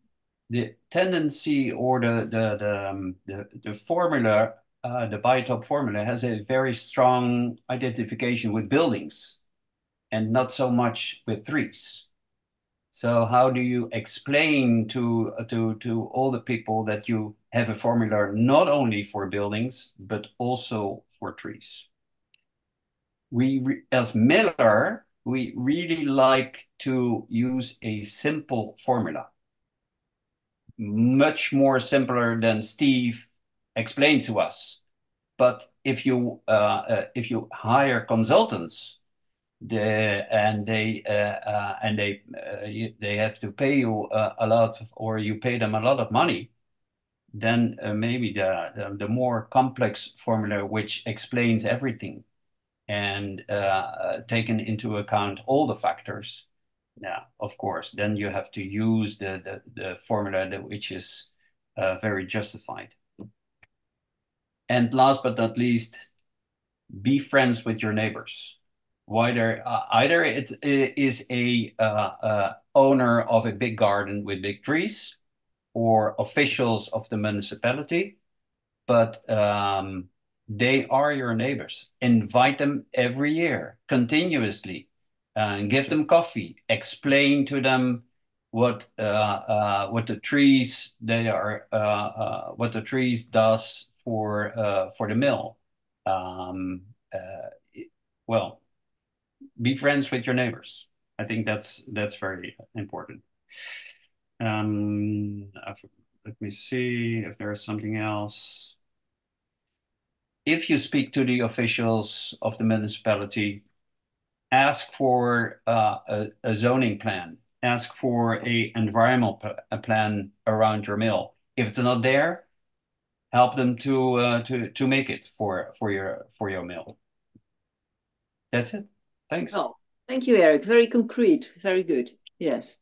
the tendency or the the the um, the, the formula, uh, the biotope formula, has a very strong identification with buildings, and not so much with trees. So how do you explain to to to all the people that you have a formula not only for buildings but also for trees? We as Miller, we really like to use a simple formula much more simpler than Steve explained to us. But if you uh, uh, if you hire consultants, the, and they uh, uh and they uh, they have to pay you a lot, or you pay them a lot of money, then maybe the, the, the more complex formula which explains everything and taken into account all the factors yeah, of course, then you have to use the the, the formula that which is uh, very justified. And last but not least, be friends with your neighbors. Whether uh, either it, it is a uh, uh, owner of a big garden with big trees, or officials of the municipality, but um, they are your neighbors. Invite them every year, continuously, and give them coffee. Explain to them what uh, uh, what the trees they are uh, uh what the trees does for uh, for the mill. Um, uh, well, be friends with your neighbors. I think that's that's very important. Um, let me see if there is something else. If you speak to the officials of the municipality, ask for uh, a, a, zoning plan, ask for a environmental plan around your mill. If it's not there, help them to uh, to to make it for for your for your mill. That's it. Thanks. Oh, thank you, Eric. Very concrete. Very good. Yes.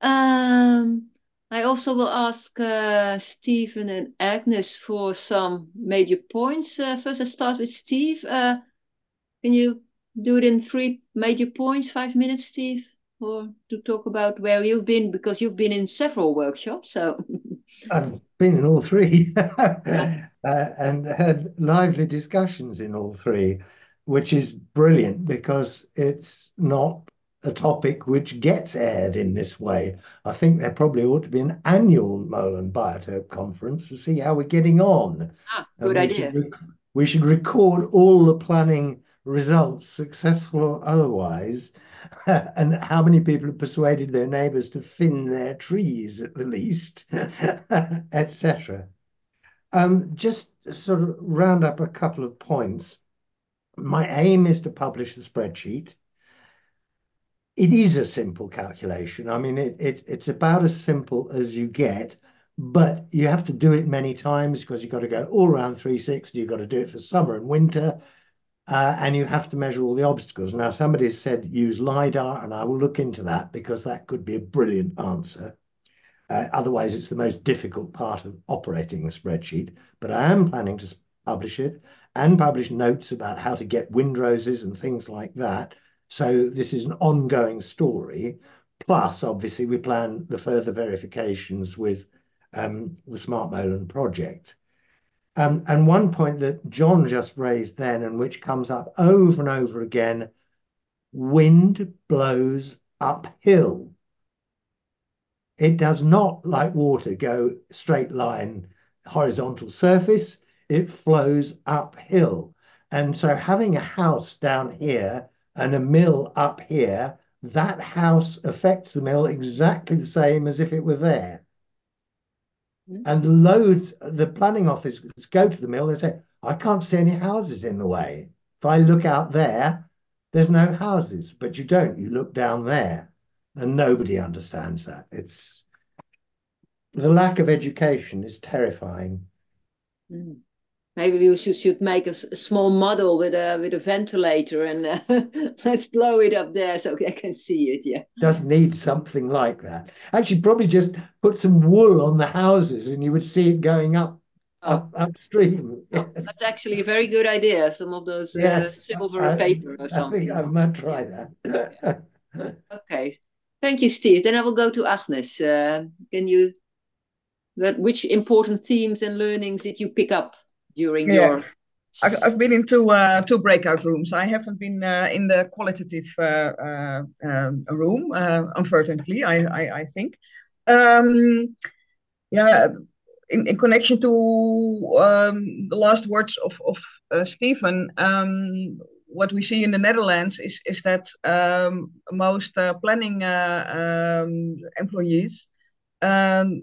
Um, I also will ask uh, Stephen and Agnes for some major points. Uh, first, I start with Steve. Uh, can you do it in three major points, five minutes, Steve, or to talk about where you've been because you've been in several workshops. So [LAUGHS] I've been in all three [LAUGHS] uh, and had lively discussions in all three, which is brilliant because it's not a topic which gets aired in this way. I think there probably ought to be an annual Molen Biotope conference to see how we're getting on. Ah, good we idea. Should we should record all the planning results, successful or otherwise, [LAUGHS] and how many people have persuaded their neighbours to thin their trees at the least, [LAUGHS] etc. Um, just sort of round up a couple of points. My aim is to publish the spreadsheet it is a simple calculation. I mean, it, it it's about as simple as you get, but you have to do it many times because you've got to go all around 360. You've got to do it for summer and winter, and you have to measure all the obstacles. Now, somebody said use LiDAR, and I will look into that because that could be a brilliant answer. Uh, otherwise, it's the most difficult part of operating the spreadsheet. But I am planning to publish it and publish notes about how to get windroses and things like that so this is an ongoing story. Plus, obviously, we plan the further verifications with um, the Smart Molen project. Um, and one point that John just raised then, and which comes up over and over again, wind blows uphill. It does not, like water, go straight line, horizontal surface. It flows uphill. And so having a house down here and a mill up here, that house affects the mill exactly the same as if it were there. Mm. And loads, the planning office go to the mill, they say, I can't see any houses in the way. If I look out there, there's no houses, but you don't. You look down there, and nobody understands that. It's the lack of education is terrifying. Mm maybe we should, should make a, a, small model with a with a ventilator and uh, [LAUGHS] let's blow it up there so I can see it. Yeah, does need something like that. Actually, probably just put some wool on the houses and you would see it going up oh. up upstream. Yes. That's actually a very good idea. Some of those uh, yes, uh, silver I, paper or something. I think I might try that. [LAUGHS] okay, thank you, Steve. Then I will go to Agnes. Uh, can you? which important themes and learnings did you pick up during yeah. your I've been into uh, two breakout rooms. I haven't been uh, in the qualitative uh, uh um, room, uh, unfortunately, I, I, I think. Um, yeah, in, in connection to um, the last words of, of uh, Stephen, um, what we see in the Netherlands is, is that um, most planning um, employees um,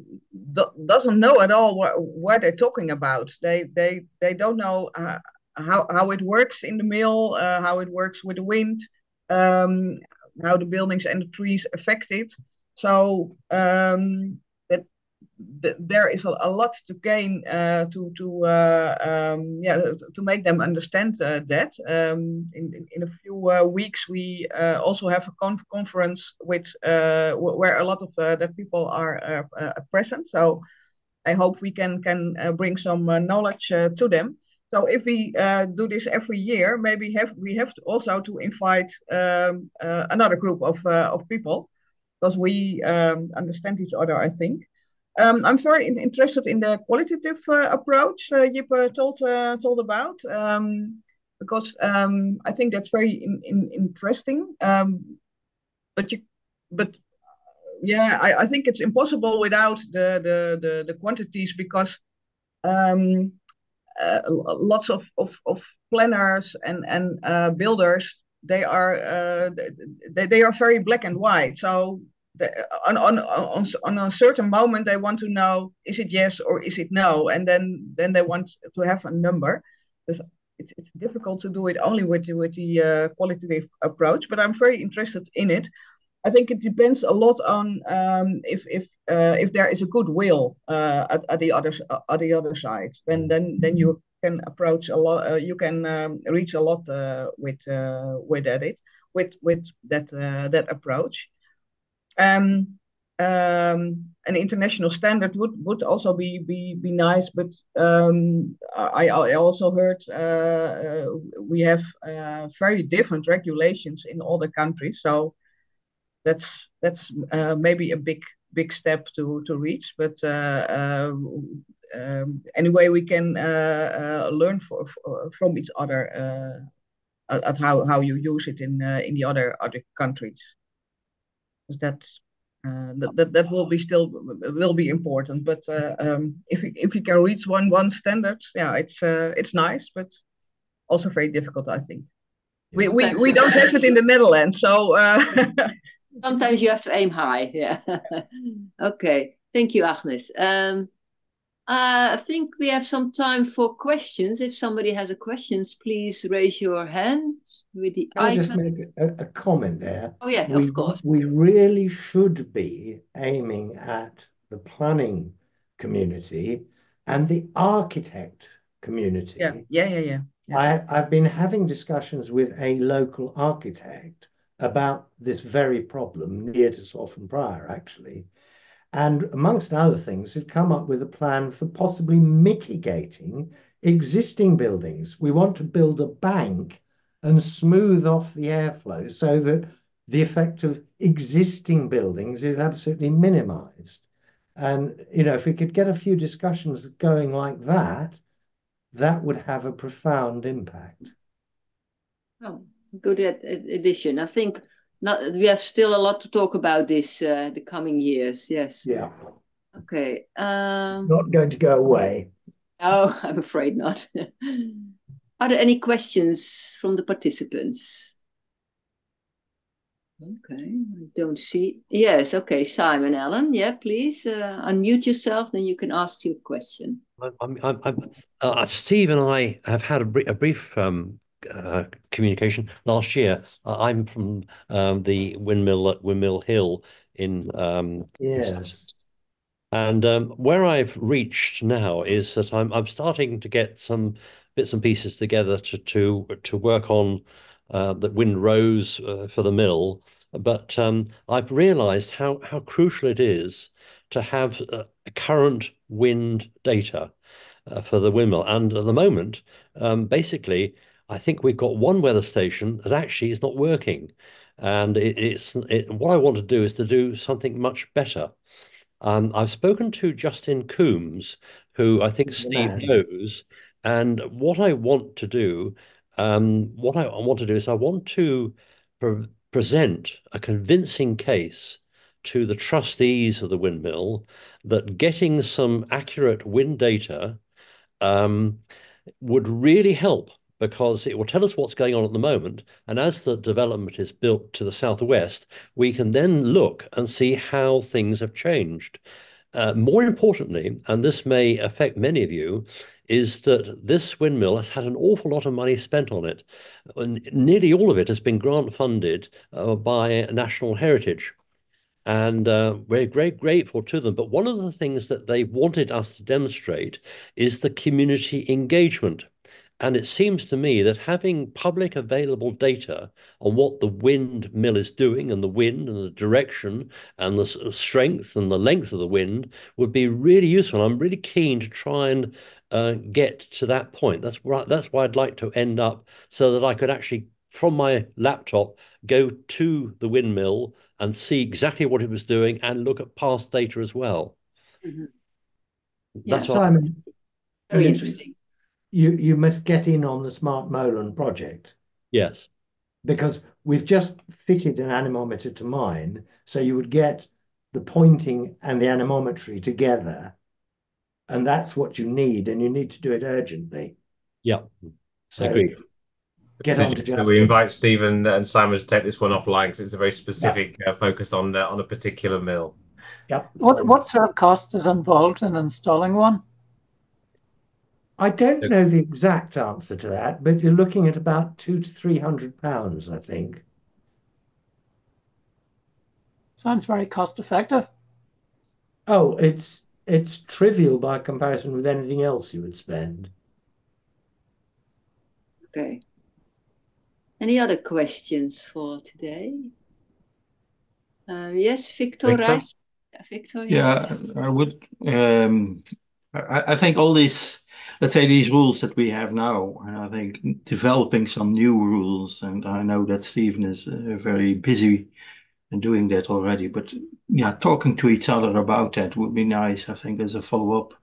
doesn't know at all what, what they're talking about. They they they don't know uh, how how it works in the mill, uh, how it works with the wind, um, how the buildings and the trees affect it. So um, th there is a, a, lot to gain uh, to to uh, um, yeah to make them understand uh, that. Um, in, in, a few uh, weeks, we uh, also have a conf conference with uh, where a lot of that people are present. So I hope we can can bring some knowledge to them. So if we do this every year, maybe have we have to also to invite um, another group of of people because we um, understand each other. I think. Um, I'm very interested in the qualitative uh, approach uh, Jippe told uh, told about um, because um, I think that's very in, in, interesting. Um, but you, but yeah, I, I think it's impossible without the the the, the quantities because um, uh, lots of, of, of planners and and uh, builders they are uh, they, they are very black and white. So on, on, on, on a certain moment they want to know is it yes or is it no? And then then they want to have a number. It's, it's difficult to do it only with, with the uh, qualitative approach but i'm very interested in it. I think it depends a lot on um, if if uh, if there is a goodwill uh, at, at the other at the other side then then then you can approach a lot uh, you can um, reach a lot uh, with uh, with it with with that that approach um, um, an international standard would would also be be be nice, but um, I I also heard uh, uh, we have uh, very different regulations in all the countries, so that's that's uh, maybe a big big step to to reach. But uh, um, um, anyway, we can uh, learn for, for, from each other at how how you use it in in the other other countries because that uh, that, that that will be still will be important. But uh, um, if we, if we can reach one one standard, yeah, it's uh, it's nice, but also very difficult, I think. We we, we don't have it in the Netherlands, so. Uh, Sometimes you have to aim high. Yeah. [LAUGHS] okay. Thank you, Agnes. Um, uh, I think we have some time for questions. If somebody has a questions, please raise your hand with the Can icon. I just make a, a comment there? Oh yeah, we, of course. We really should be aiming at the planning community and the architect community. Yeah, yeah, yeah, yeah. yeah. I, I've been having discussions with a local architect about this very problem near to Swaffham Prior, actually and amongst other things, had come up with a plan for possibly mitigating existing buildings. We want to build a bank and smooth off the airflow so that the effect of existing buildings is absolutely minimized. And, you know, if we could get a few discussions going like that, that would have a profound impact. Oh, good addition. I think not we have still a lot to talk about this uh, the coming years yes. Yeah. Okay um not going to go away. Oh [LAUGHS] i'm afraid not. [LAUGHS] Are there any questions from the participants? Okay i don't see yes okay simon allen yeah please uh, unmute yourself then you can ask your question. I'm, I'm, I'm, uh, Steve and I have had a, br- a brief um, uh, communication. Last year, I'm from um, the windmill at Windmill Hill in um, yes. And um, where I've reached now is that I'm I'm starting to get some bits and pieces together to to to work on uh, the windrose uh, for the mill. But um, I've realised how how crucial it is to have uh, current wind data uh, for the windmill. And at the moment, um, basically, I think we've got one weather station that actually is not working. And it, it's it, what I want to do is to do something much better. Um, I've spoken to Justin Coombs, who I think Steve yeah. knows. And what I want to do, um, what I want to do is I want to pre present a convincing case to the trustees of the windmill that getting some accurate wind data um, would really help because it will tell us what's going on at the moment. And as the development is built to the southwest, we can then look and see how things have changed. Uh, more importantly, and this may affect many of you, is that this windmill has had an awful lot of money spent on it. And nearly all of it has been grant funded uh, by National Heritage. and uh, we're very grateful to them. But one of the things that they wanted us to demonstrate is the community engagement. And it seems to me that having public available data on what the windmill is doing and the wind and the direction and the strength and the length of the wind would be really useful. I'm really keen to try and uh, get to that point. That's right. That's why I'd like to end up so that I could actually, from my laptop, go to the windmill and see exactly what it was doing and look at past data as well. Mhm. That's Yeah. what Simon, Very you- interesting. You you must get in on the Smart Molen project yes. because we've just fitted an anemometer to mine, so you would get the pointing and the anemometry together, and that's what you need, and you need to do it urgently. Yeah. So Agreed. get So on to just that Justin. we invite Stephen and Simon to take this one offline because it's a very specific uh, focus on uh, on a particular mill. Yep. What what sort of cost is involved in installing one? I don't know the exact answer to that, but you're looking at about two to three hundred pounds, I think. Sounds very cost effective. Oh, it's it's trivial by comparison with anything else you would spend. Okay. Any other questions for today? Uh, yes, Victor Victor? Reis. Yeah, Victor, yeah. Yeah, I would. Um, I, I think all these, let's say, these rules that we have now, and I think developing some new rules, and I know that Stephen is uh, very busy in doing that already. But yeah, talking to each other about that would be nice. I think as a follow up.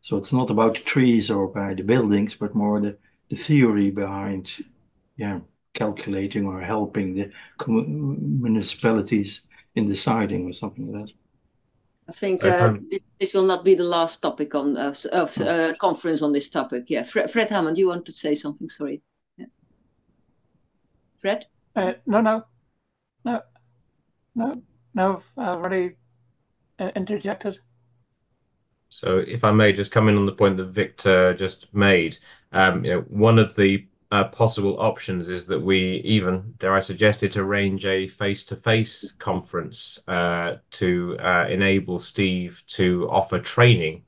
So it's not about the trees or by the buildings, but more the the theory behind, yeah, calculating or helping the municipalities in deciding or something like that. I think uh, this will not be the last topic on uh, of uh, conference on this topic. Yeah, Fred, Fred Hammond, you want to say something? Sorry. Yeah. Fred? Uh, no, no, no, no, no. I've already uh, interjected. So if I may just come in on the point that Victor just made, um, you know, one of the uh, possible options is that we even, dare I suggest it, arrange a face-to-face conference uh, to uh, enable Steve to offer training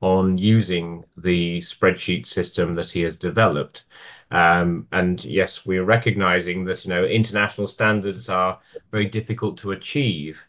on using the spreadsheet system that he has developed. Um, and yes, we're recognizing that, you know, international standards are very difficult to achieve.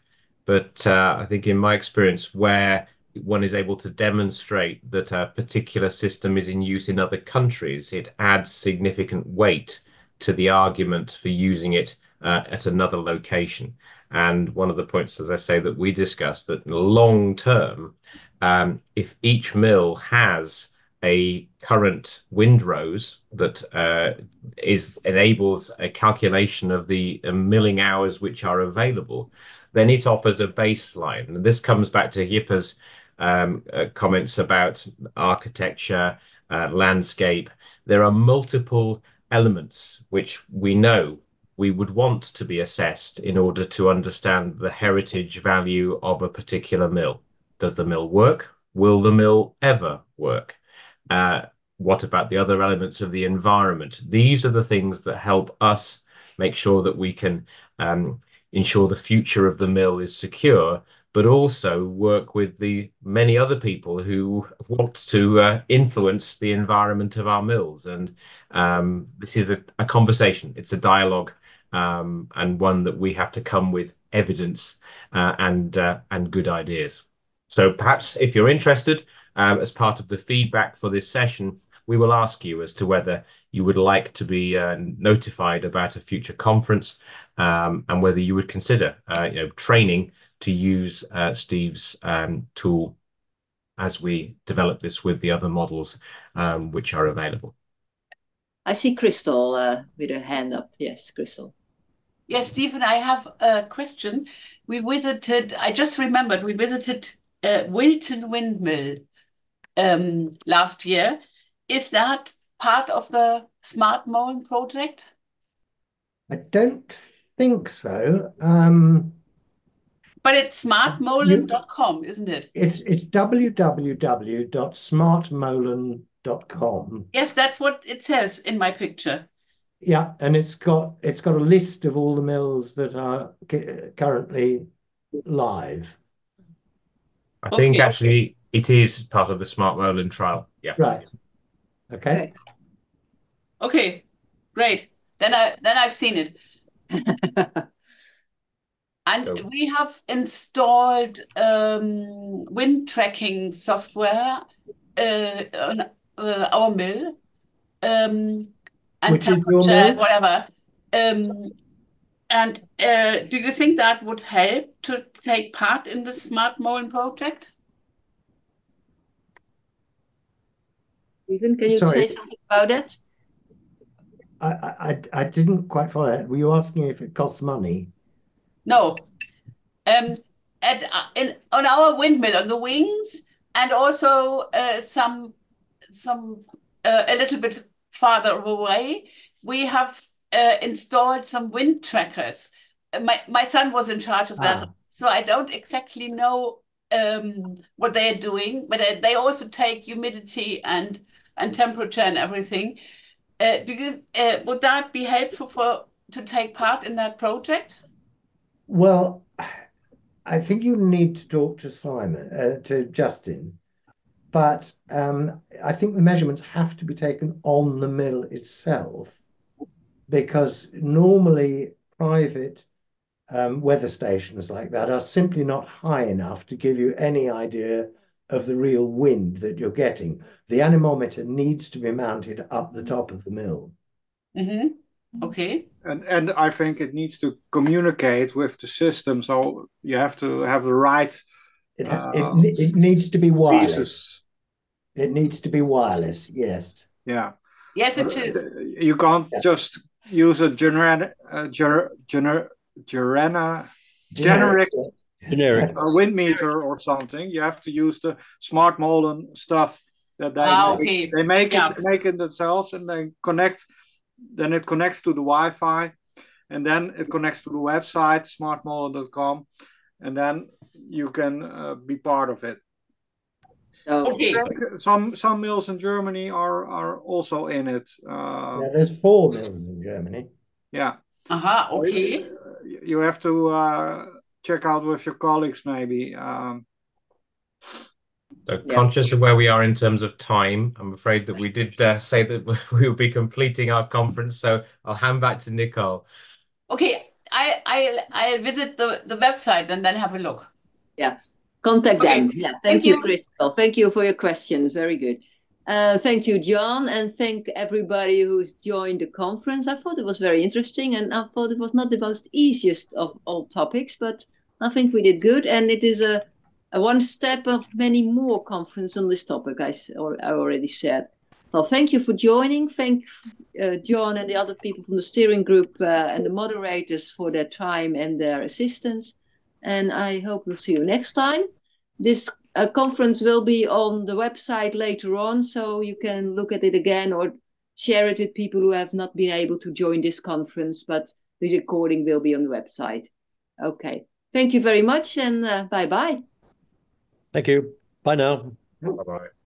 But uh, I think in my experience, where one is able to demonstrate that a particular system is in use in other countries, it adds significant weight to the argument for using it uh, at another location. And one of the points, as I say, that we discussed that long term, um, if each mill has a current windrose that uh, is enables a calculation of the uh, milling hours which are available, then it offers a baseline. And this comes back to Yippa's um, uh, comments about architecture, uh, landscape. There are multiple elements which we know we would want to be assessed in order to understand the heritage value of a particular mill. Does the mill work? Will the mill ever work? Uh, what about the other elements of the environment? These are the things that help us make sure that we can um, ensure the future of the mill is secure, but also work with the many other people who want to uh, influence the environment of our mills. And um, this is a, a conversation, it's a dialogue, um, and one that we have to come with evidence uh, and uh, and good ideas. So perhaps if you're interested, um, as part of the feedback for this session, we will ask you as to whether you would like to be uh, notified about a future conference um, and whether you would consider uh, you know, training to use uh, Steve's um, tool as we develop this with the other models um, which are available. I see Crystal uh, with her hand up. Yes, Crystal. Yes, Stephen, I have a question. We visited, I just remembered, we visited uh, Wilton Windmill um, last year. Is that part of the Smart Molen project? I don't think so. Um, But it's smartmolen.com, isn't it? it's it's www.smartmolen.com. Yes, that's what it says in my picture. Yeah, and it's got it's got a list of all the mills that are cu- currently live. I think actually it is part of the Smart Molen trial. Yeah. Right. Okay. Okay, great. Then I then I've seen it. [LAUGHS] And So- we have installed um, wind tracking software uh, on uh, our mill, um, and Which temperature, mill? whatever. Um, and uh, do you think that would help to take part in the Smart Molen project? Even can you Sorry. say something about that? I, I, I- didn't quite follow that. Were you asking if it costs money? No. Um, at uh, in on our windmill on the wings, and also uh, some some uh, a little bit farther away, we have uh, installed some wind trackers. My my son was in charge of that, Ah. so I don't exactly know um, what they are doing, but uh, they also take humidity and and temperature and everything. Uh, you uh, would that be helpful for to take part in that project? Well, I think you need to talk to Simon, uh, to Justin, but um, I think the measurements have to be taken on the mill itself because normally private um, weather stations like that are simply not high enough to give you any idea of the real wind that you're getting. The anemometer needs to be mounted up the top of the mill. Mm-hmm. Okay. And and I think it needs to communicate with the system, so you have to have the right It, ha- Uh, it, it needs to be wireless. pieces. It needs to be wireless, yes. Yeah. Yes, it is. You can't Yeah. just use a generic, uh, gener, gener, gerena, generic Generic. Uh, wind meter or something. You have to use the smart Molen stuff that they Ah, make. okay. they make Yeah. it make it themselves and they connect. Then it connects to the Wi-Fi, and then it connects to the website smartmolen.com, and then you can uh, be part of it. Okay. Some some mills in Germany are are also in it. Uh, Now, there's four mills in Germany. yeah. Aha, okay. You you have to uh, check out with your colleagues maybe. Um, So Yeah. conscious of where we are in terms of time, I'm afraid that we did uh, say that [LAUGHS] we will be completing our conference. So I'll hand back to Nicole. Okay, I I I'll visit the the website and then have a look. Yeah, contact Okay. them. Yeah, thank Thank you, you. Crystal. Thank you for your questions. Very good. Uh, thank you, John, and thank everybody who's joined the conference. I thought it was very interesting, and I thought it was not the most easiest of all topics, but I think we did good, and it is a, a one step of many more conference on this topic. I, I already said. Well, thank you for joining. Thank uh, John and the other people from the steering group uh, and the moderators for their time and their assistance. And I hope we'll see you next time. This uh, conference will be on the website later on, so you can look at it again or share it with people who have not been able to join this conference, but the recording will be on the website. Okay. Thank you very much and uh, bye bye. Thank you. Bye now. Bye-bye.